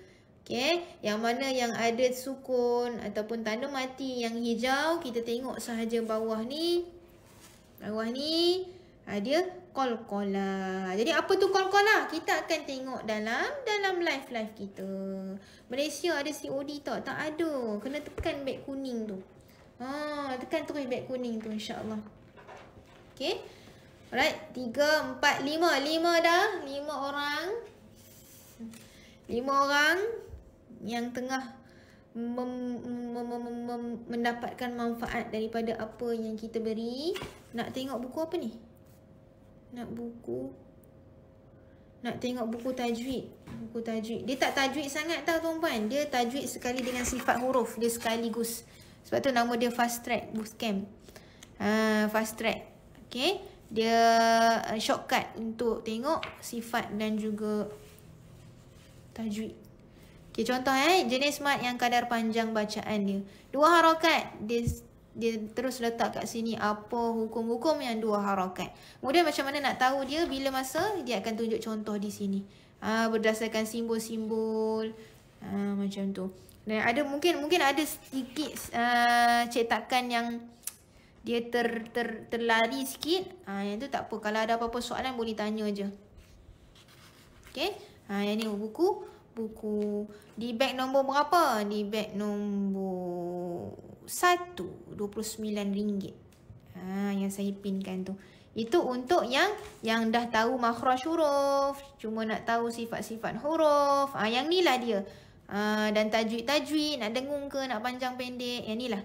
Okey, yang mana yang ada sukun ataupun tanda mati yang hijau, kita tengok sahaja bawah ni. Bawah ni ada qalqala. Jadi apa tu qalqala? Kita akan tengok dalam dalam live live kita. Malaysia ada COD tak? Tak ada. Kena tekan beg kuning tu. Ha, tekan terus beg kuning tu insya-Allah. Okey. Alright, tiga, empat, lima. Lima dah. Lima orang. Lima orang yang tengah mem, mem, mem, mem, mendapatkan manfaat daripada apa yang kita beri. Nak tengok buku apa ni? Nak buku Nak tengok buku tajwid. Buku tajwid. Dia tak tajwid sangat tau tuan-puan. Dia tajwid sekali dengan sifat huruf. Dia sekaligus. Sebab tu nama dia fast track bootcamp. Uh, Fast track. Okay Dia uh, shortcut untuk tengok sifat dan juga Tajwid Okay contoh eh Jenis mat yang kadar panjang bacaan dia Dua harakat Dia dia terus letak kat sini apa hukum-hukum yang dua harakat. Kemudian macam mana nak tahu dia bila masa dia akan tunjuk contoh di sini. Ha, berdasarkan simbol-simbol ha, macam tu. Dan ada mungkin mungkin ada sedikit uh, cetakan yang dia ter, ter, terlari sikit. Ha, yang tu tak apa. Kalau ada apa-apa soalan boleh tanya je. Okay. Ha, yang ni buku. Buku. Di bag nombor berapa? Di bag nombor satu RM29. Ha, yang saya pinkan tu. Itu untuk yang yang dah tahu makhraj huruf. Cuma nak tahu sifat-sifat huruf. Ha, yang ni lah dia. Ha, dan tajwid-tajwid. Nak dengung ke, nak panjang pendek. Yang ni lah.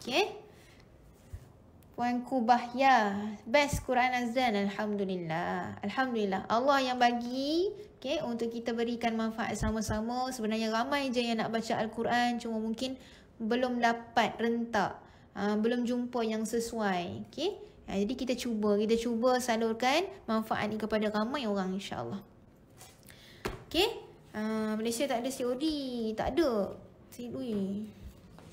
Okay. Puan Kubahya. Best Quran Azan. Alhamdulillah. Alhamdulillah. Allah yang bagi. Okay. Untuk kita berikan manfaat sama-sama. Sebenarnya ramai je yang nak baca Al-Quran. Cuma mungkin belum dapat rentak. Uh, belum jumpa yang sesuai. Okay. Uh, jadi kita cuba. Kita cuba salurkan manfaat ni kepada ramai orang insyaAllah. Okay. Uh, Malaysia tak ada COD. Tak ada. COD.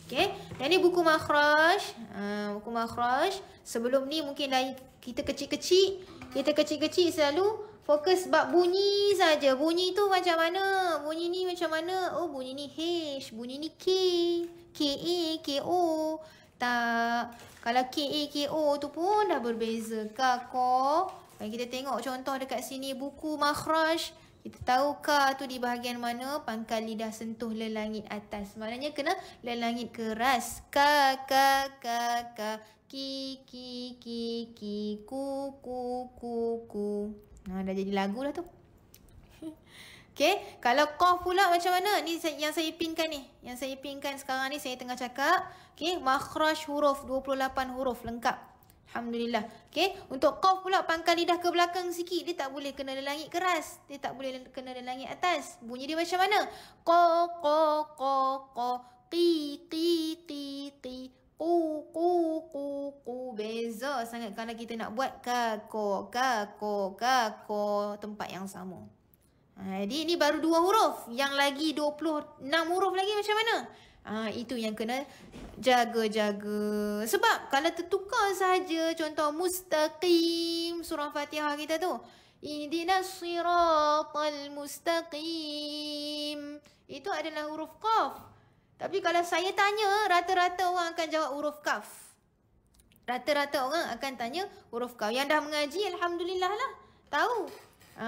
Okay. Dan ni buku makhraj. Uh, buku makhraj. Sebelum ni mungkin dah kita kecil-kecil. Kita kecil-kecil selalu fokus bab bunyi saja. Bunyi tu macam mana? Bunyi ni macam mana? Oh, bunyi ni H, bunyi ni K. K A K O. Tak. Kalau K A K O tu pun dah berbeza. Ka ko. Dan kita tengok contoh dekat sini buku makhraj. Kita tahu ka tu di bahagian mana pangkal lidah sentuh lelangit atas. Maknanya kena lelangit keras. Ka ka ka ka ki ki ki ki ku ku ku ku. Ha, dah jadi lagu lah tu. Okay. Kalau qaf pula macam mana? Ni yang saya pinkan ni. Yang saya pinkan sekarang ni saya tengah cakap. Okay. Makhraj huruf 28 huruf lengkap. Alhamdulillah. Okay. Untuk qaf pula pangkal lidah ke belakang sikit. Dia tak boleh kena langit keras. Dia tak boleh kena langit atas. Bunyi dia macam mana? Qa, qa, qa, qa. Qi, qi, qi, qi. Ku, ku, ku, ku. Beza sangat kalau kita nak buat kako, kako, kako. Tempat yang sama. Ha, jadi ini baru dua huruf. Yang lagi 26 huruf lagi macam mana? Ha, itu yang kena jaga-jaga. Sebab kalau tertukar saja contoh mustaqim surah Fatihah kita tu. Ihdinas siratal mustaqim. Itu adalah huruf qaf. Tapi kalau saya tanya, rata-rata orang akan jawab huruf kaf. Rata-rata orang akan tanya huruf kaf. Yang dah mengaji, Alhamdulillah lah. Tahu. Ha,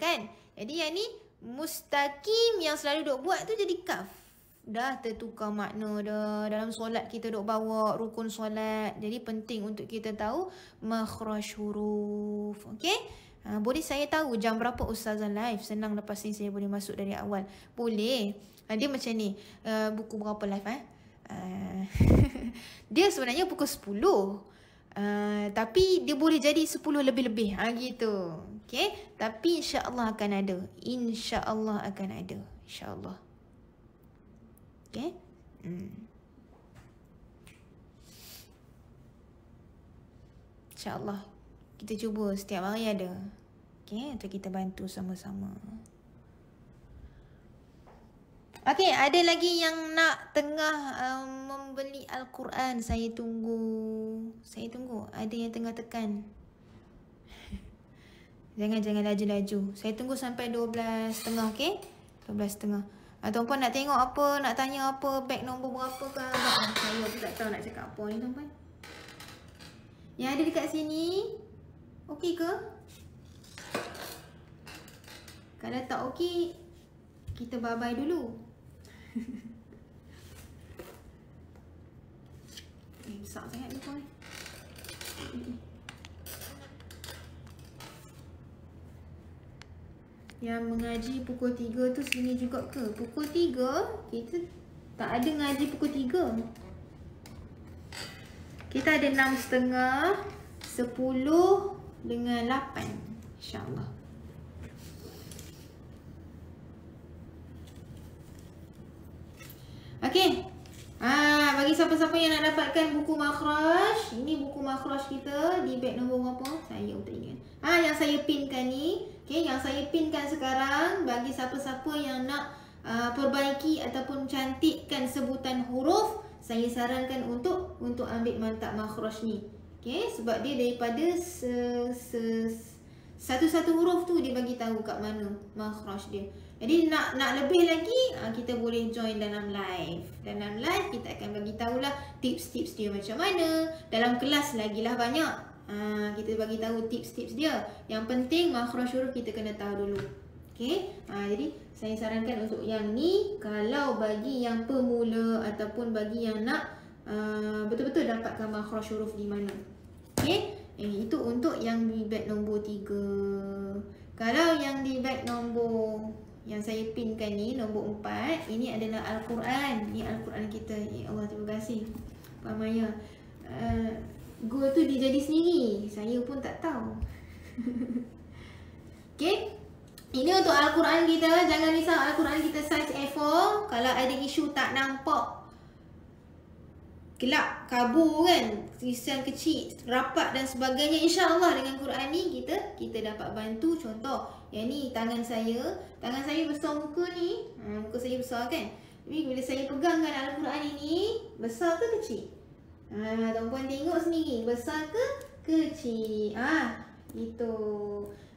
kan? Jadi yang ni, mustaqim yang selalu duk buat tu jadi kaf. Dah tertukar makna dah. Dalam solat kita duk bawa rukun solat. Jadi penting untuk kita tahu makhraj huruf. Okay? Ha, boleh saya tahu jam berapa Ustazah live? Senang lepas ni saya boleh masuk dari awal. Boleh. Ha, dia macam ni. Uh, buku berapa live eh? Uh, dia sebenarnya pukul 10. Uh, tapi dia boleh jadi 10 lebih-lebih. Ha, gitu. Okay. Tapi insyaAllah akan ada. InsyaAllah akan ada. InsyaAllah. Okay. Hmm. InsyaAllah. Kita cuba setiap hari ada. Okay, untuk kita bantu sama-sama. Okay, ada lagi yang nak tengah um, membeli Al-Quran. Saya tunggu. Saya tunggu. Ada yang tengah tekan. Jangan-jangan laju-laju. Saya tunggu sampai 12.30, okay? 12.30. Ataupun nak tengok apa, nak tanya apa, beg nombor berapa ke. Saya pun tak tahu nak cakap apa ni, tuan-tuan. Yang ada dekat sini, Okey ke? Kalau tak okey, kita bye-bye dulu. eh, besar sangat ni pun. Yang mengaji pukul 3 tu sini juga ke? Pukul 3, kita tak ada ngaji pukul 3. Kita ada 6.30, 10, dengan 8 insyaAllah Okey ha, Bagi siapa-siapa yang nak dapatkan buku makhraj Ini buku makhraj kita Di beg nombor berapa? Saya tak ingat ha, Yang saya pinkan ni okay, Yang saya pinkan sekarang Bagi siapa-siapa yang nak uh, Perbaiki ataupun cantikkan sebutan huruf Saya sarankan untuk Untuk ambil mantap makhraj ni Okay, sebab dia daripada satu-satu huruf tu dia bagi tahu kat mana makhraj dia. Jadi nak nak lebih lagi ah, kita boleh join dalam live. Dalam live kita akan bagi tahulah tips-tips dia macam mana. Dalam kelas lagi lah banyak. Ha, kita bagi tahu tips-tips dia. Yang penting makhraj huruf kita kena tahu dulu. Okay, ha, jadi saya sarankan untuk yang ni kalau bagi yang pemula ataupun bagi yang nak uh, betul-betul dapatkan makhraj huruf di mana. Okay. Eh, itu untuk yang di bag nombor 3. Kalau yang di bag nombor yang saya pinkan ni, nombor 4. Ini adalah Al-Quran. Ini Al-Quran kita. Ya Allah, terima kasih. Pak Maya. Uh, goal tu dia jadi sendiri. Saya pun tak tahu. okay. Ini untuk Al-Quran kita. Jangan risau Al-Quran kita size A4. Kalau ada isu tak nampak gelap, kabur kan, tulisan kecil, rapat dan sebagainya. InsyaAllah dengan Quran ni kita kita dapat bantu. Contoh, yang ni tangan saya, tangan saya besar muka ni, ha, muka saya besar kan. Tapi bila saya pegangkan Al-Quran ini, besar ke kecil? Ha, tuan-puan tengok sendiri, besar ke kecil? Ah, itu.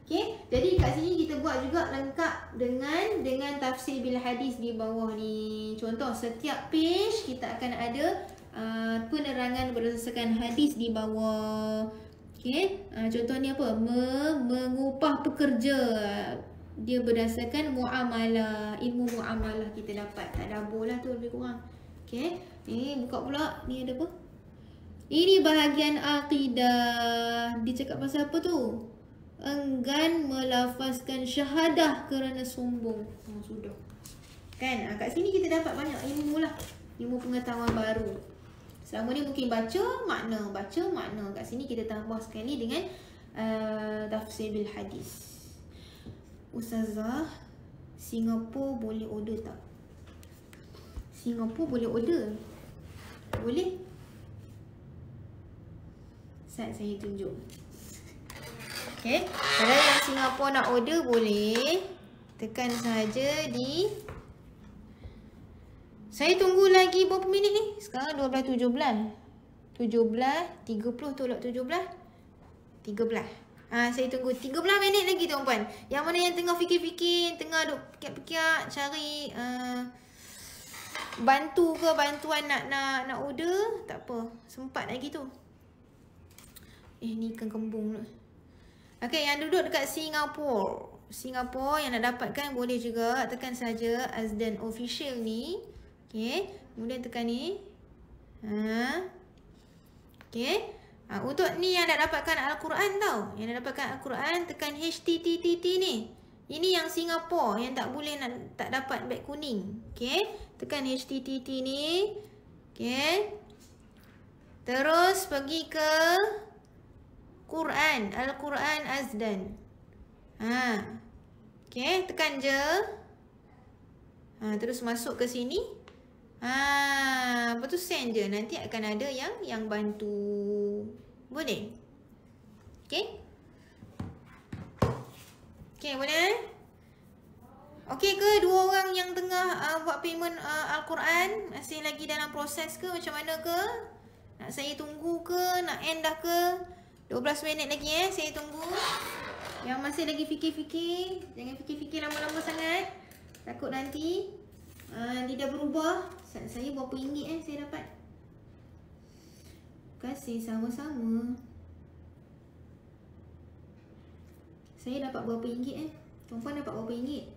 Okay, jadi kat sini kita buat juga lengkap dengan dengan tafsir bil hadis di bawah ni. Contoh, setiap page kita akan ada Uh, penerangan berdasarkan hadis di bawah. Okey, uh, contoh ni apa? Me mengupah pekerja. Dia berdasarkan muamalah, ilmu muamalah kita dapat. Tak ada lah tu lebih kurang. Okey, ni buka pula. Ni ada apa? Ini bahagian akidah. Dia cakap pasal apa tu? enggan melafazkan syahadah kerana sombong. Ha, sudah. Kan? Ha, kat sini kita dapat banyak ilmu lah. Ilmu pengetahuan baru. Selama ni mungkin baca makna, baca makna. Kat sini kita tambah sekali dengan uh, tafsir bil hadis. Ustazah, Singapura boleh order tak? Singapura boleh order. Boleh? Saat saya tunjuk. Okay. Kalau yang Singapura nak order boleh. Tekan saja di. Saya tunggu lagi berapa minit ni? Sekarang 12.17. 17. 30 tolak 17. 13. Ha, saya tunggu 13 minit lagi tuan-puan. Yang mana yang tengah fikir-fikir, tengah duk pikir-pikir cari uh, bantu ke bantuan nak nak nak order, tak apa. Sempat lagi tu. Eh ni ikan kembung tu. Okey, yang duduk dekat Singapura. Singapura yang nak dapatkan boleh juga tekan saja Azdan official ni. Okey, kemudian tekan ni. Ha. Okey. Ha, untuk ni yang nak dapatkan Al-Quran tau. Yang nak dapatkan Al-Quran tekan HTTTT ni. Ini yang Singapura yang tak boleh nak tak dapat beg kuning. Okey, tekan HTTT ni. Okey. Terus pergi ke Quran, Al-Quran Azdan. Ha. Okey, tekan je. Ha, terus masuk ke sini. Ha, lepas tu send je. Nanti akan ada yang yang bantu. Boleh? Okey? Okey, boleh? Okey ke dua orang yang tengah uh, buat payment uh, Al-Quran masih lagi dalam proses ke macam mana ke? Nak saya tunggu ke? Nak end dah ke? 12 minit lagi eh saya tunggu. Yang masih lagi fikir-fikir, jangan fikir-fikir lama-lama sangat. Takut nanti uh, dia dah berubah. Saya berapa ringgit eh saya dapat? Kasih sama-sama. Saya dapat berapa ringgit eh? Tuan-puan dapat berapa ringgit?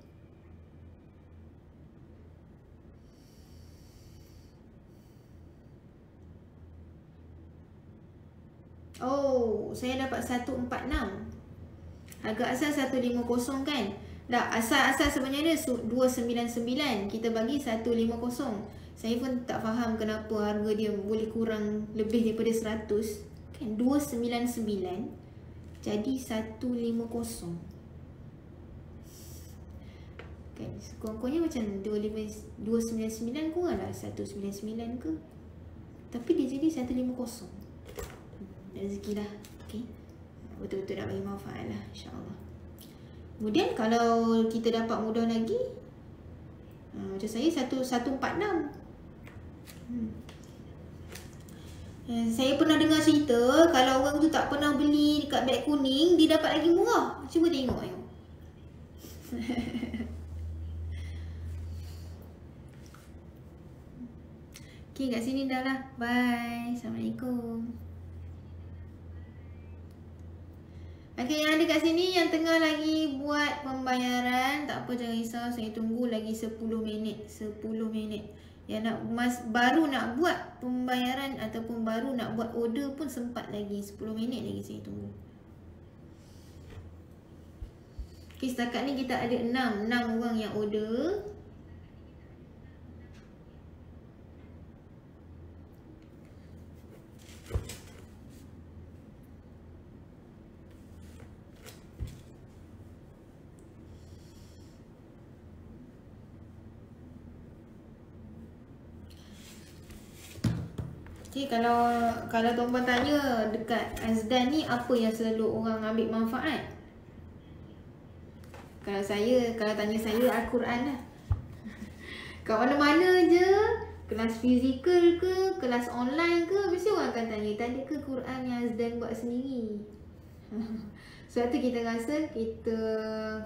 Oh, saya dapat 146. Harga asal 150 kan? Tak, asal-asal sebenarnya 299. Kita bagi 150. Saya pun tak faham kenapa harga dia boleh kurang lebih daripada 100. Kan 299 jadi 150. Kan kurang-kurangnya macam 299 kurang lah 199 ke. Tapi dia jadi 150 rezeki lah okay. betul-betul nak bagi manfaat lah insyaAllah kemudian kalau kita dapat mudah lagi uh, macam saya 146 hmm. Eh, saya pernah dengar cerita kalau orang tu tak pernah beli dekat beg kuning dia dapat lagi murah cuba tengok tengok Okay, kat sini dah lah. Bye. Assalamualaikum. Okey, yang ada kat sini yang tengah lagi buat pembayaran, tak apa jangan risau, saya tunggu lagi 10 minit, 10 minit. Yang nak mas baru nak buat pembayaran ataupun baru nak buat order pun sempat lagi 10 minit lagi saya tunggu. Okey, setakat ni kita ada 6, 6 orang yang order. Okay, kalau kalau tuan-tuan tanya dekat Azdan ni apa yang selalu orang ambil manfaat? Kalau saya, kalau tanya saya Al-Quran lah. Kat mana-mana je, kelas fizikal ke, kelas online ke, mesti orang akan tanya, tadi ke Quran yang Azdan buat sendiri? Sebab tu kita rasa kita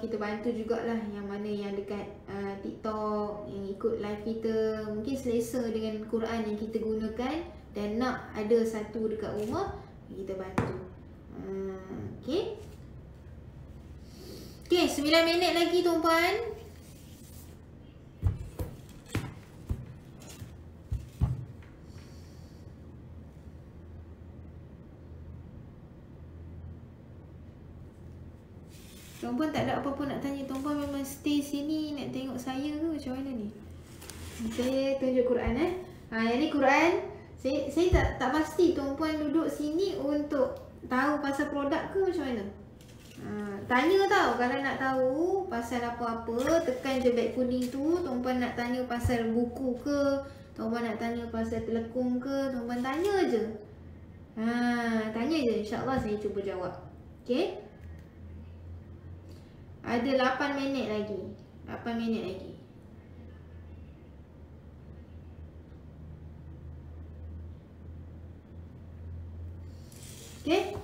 kita bantu jugalah yang mana yang dekat uh, TikTok, yang ikut live kita, mungkin selesa dengan Quran yang kita gunakan dan nak ada satu dekat rumah kita bantu okey okey 9 minit lagi tuan-puan Tuan-puan tak ada apa-apa nak tanya. Tuan-puan memang stay sini nak tengok saya ke macam mana ni? Saya tunjuk Quran eh. Ha, yang ni Quran. Saya, saya tak tak pasti tuan-puan duduk sini untuk tahu pasal produk ke macam mana? Ha, tanya tau. Kalau nak tahu pasal apa-apa tekan je beg kuning tu. Tuan-puan nak tanya pasal buku ke tuan-puan nak tanya pasal telekung ke tuan-puan tanya je. Ha, tanya je. insyaAllah saya cuba jawab. Ok ada 8 minit lagi. 8 minit lagi Okay.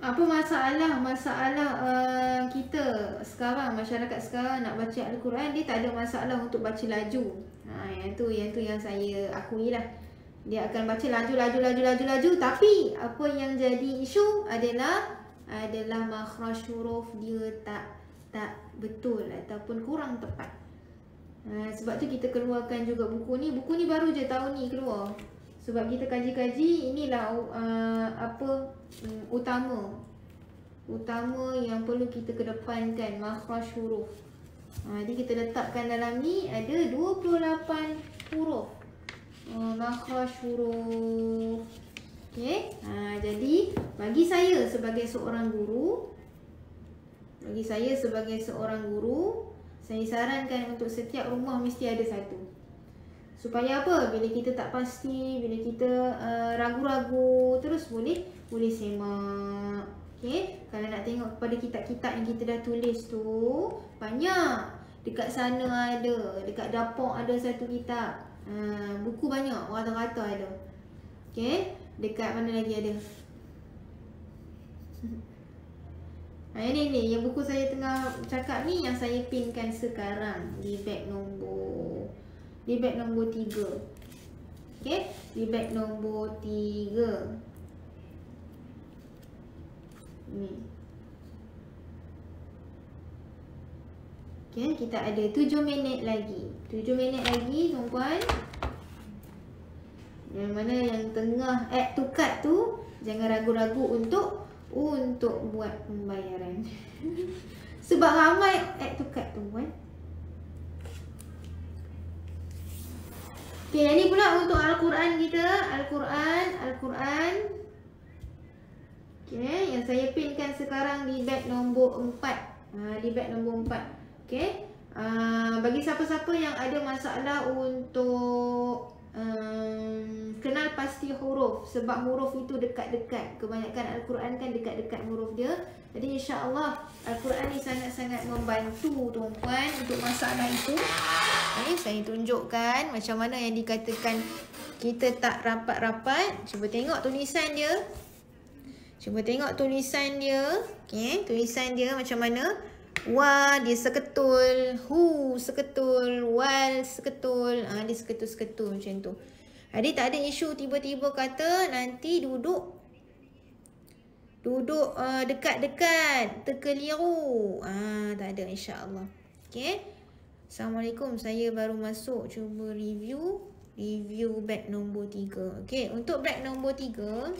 Apa masalah masalah uh, kita sekarang masyarakat sekarang nak baca al-Quran dia tak ada masalah untuk baca laju. Ha yang tu yang tu yang saya akui lah. Dia akan baca laju laju laju laju laju tapi apa yang jadi isu adalah adalah makhraj huruf dia tak tak betul ataupun kurang tepat. Ha, sebab tu kita keluarkan juga buku ni. Buku ni baru je tahun ni keluar sebab kita kaji-kaji inilah uh, apa um, utama utama yang perlu kita kedepankan makhraj huruf. Ha, jadi kita letakkan dalam ni ada 28 huruf. Uh, makhraj huruf. Okey. Ha, jadi bagi saya sebagai seorang guru bagi saya sebagai seorang guru saya sarankan untuk setiap rumah mesti ada satu. Supaya apa? Bila kita tak pasti, bila kita uh, ragu-ragu, terus boleh boleh semak. Okay? Kalau nak tengok kepada kitab-kitab yang kita dah tulis tu, banyak. Dekat sana ada, dekat dapur ada satu kitab. Uh, buku banyak, rata-rata ada. Okay? Dekat mana lagi ada? Ha, ini ni, yang buku saya tengah cakap ni yang saya pinkan sekarang di beg nombor di beg nombor 3 okey di beg nombor 3 ni. Okey kita ada 7 minit lagi. 7 minit lagi tuan-puan. Yang mana yang tengah add to cart tu jangan ragu-ragu untuk untuk buat pembayaran. Sebab ramai add to cart tu kan Okay, yang ni pula untuk Al-Quran kita. Al-Quran, Al-Quran. Okay, yang saya pinkan sekarang di beg nombor 4. Ha, di beg nombor 4. Okay. Uh, bagi siapa-siapa yang ada masalah untuk um, kenal pasti huruf. Sebab huruf itu dekat-dekat. Kebanyakan Al-Quran kan dekat-dekat huruf dia. Jadi insya-Allah Al-Quran ni sangat-sangat membantu tuan-puan untuk masalah itu. Okay, saya tunjukkan macam mana yang dikatakan kita tak rapat-rapat. Cuba tengok tulisan dia. Cuba tengok tulisan dia. Okay, tulisan dia macam mana. Wa dia seketul. Hu seketul. Wal seketul. Ha, dia seketul-seketul macam tu. Jadi tak ada isu tiba-tiba kata nanti duduk Duduk uh, dekat-dekat, terkeliru. Ah, tak ada insya-Allah. Okey. Assalamualaikum. Saya baru masuk cuba review review bag nombor 3. Okey, untuk bag nombor 3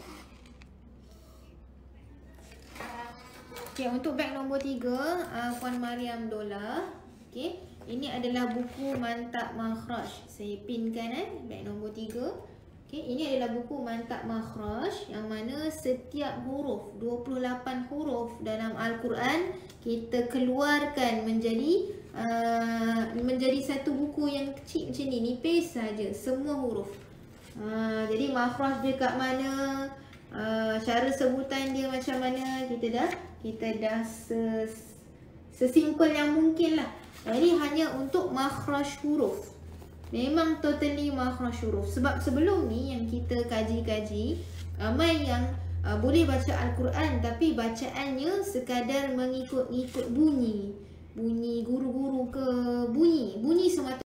Okey, untuk bag nombor 3 uh, Puan Mariam Dola. Okey, ini adalah buku Mantap Makhraj. Saya pinkan eh bag nombor 3. Okay, ini adalah buku Mantap Makhraj yang mana setiap huruf, 28 huruf dalam Al-Quran kita keluarkan menjadi uh, menjadi satu buku yang kecil macam ni, nipis saja semua huruf. Uh, jadi makhraj dia kat mana, uh, cara sebutan dia macam mana, kita dah kita dah ses, sesimpel yang mungkin lah. Jadi hanya untuk makhraj huruf. Memang totally makhraj huruf. Sebab sebelum ni yang kita kaji-kaji, ramai yang uh, boleh baca Al-Quran tapi bacaannya sekadar mengikut-ikut bunyi. Bunyi guru-guru ke bunyi. Bunyi semata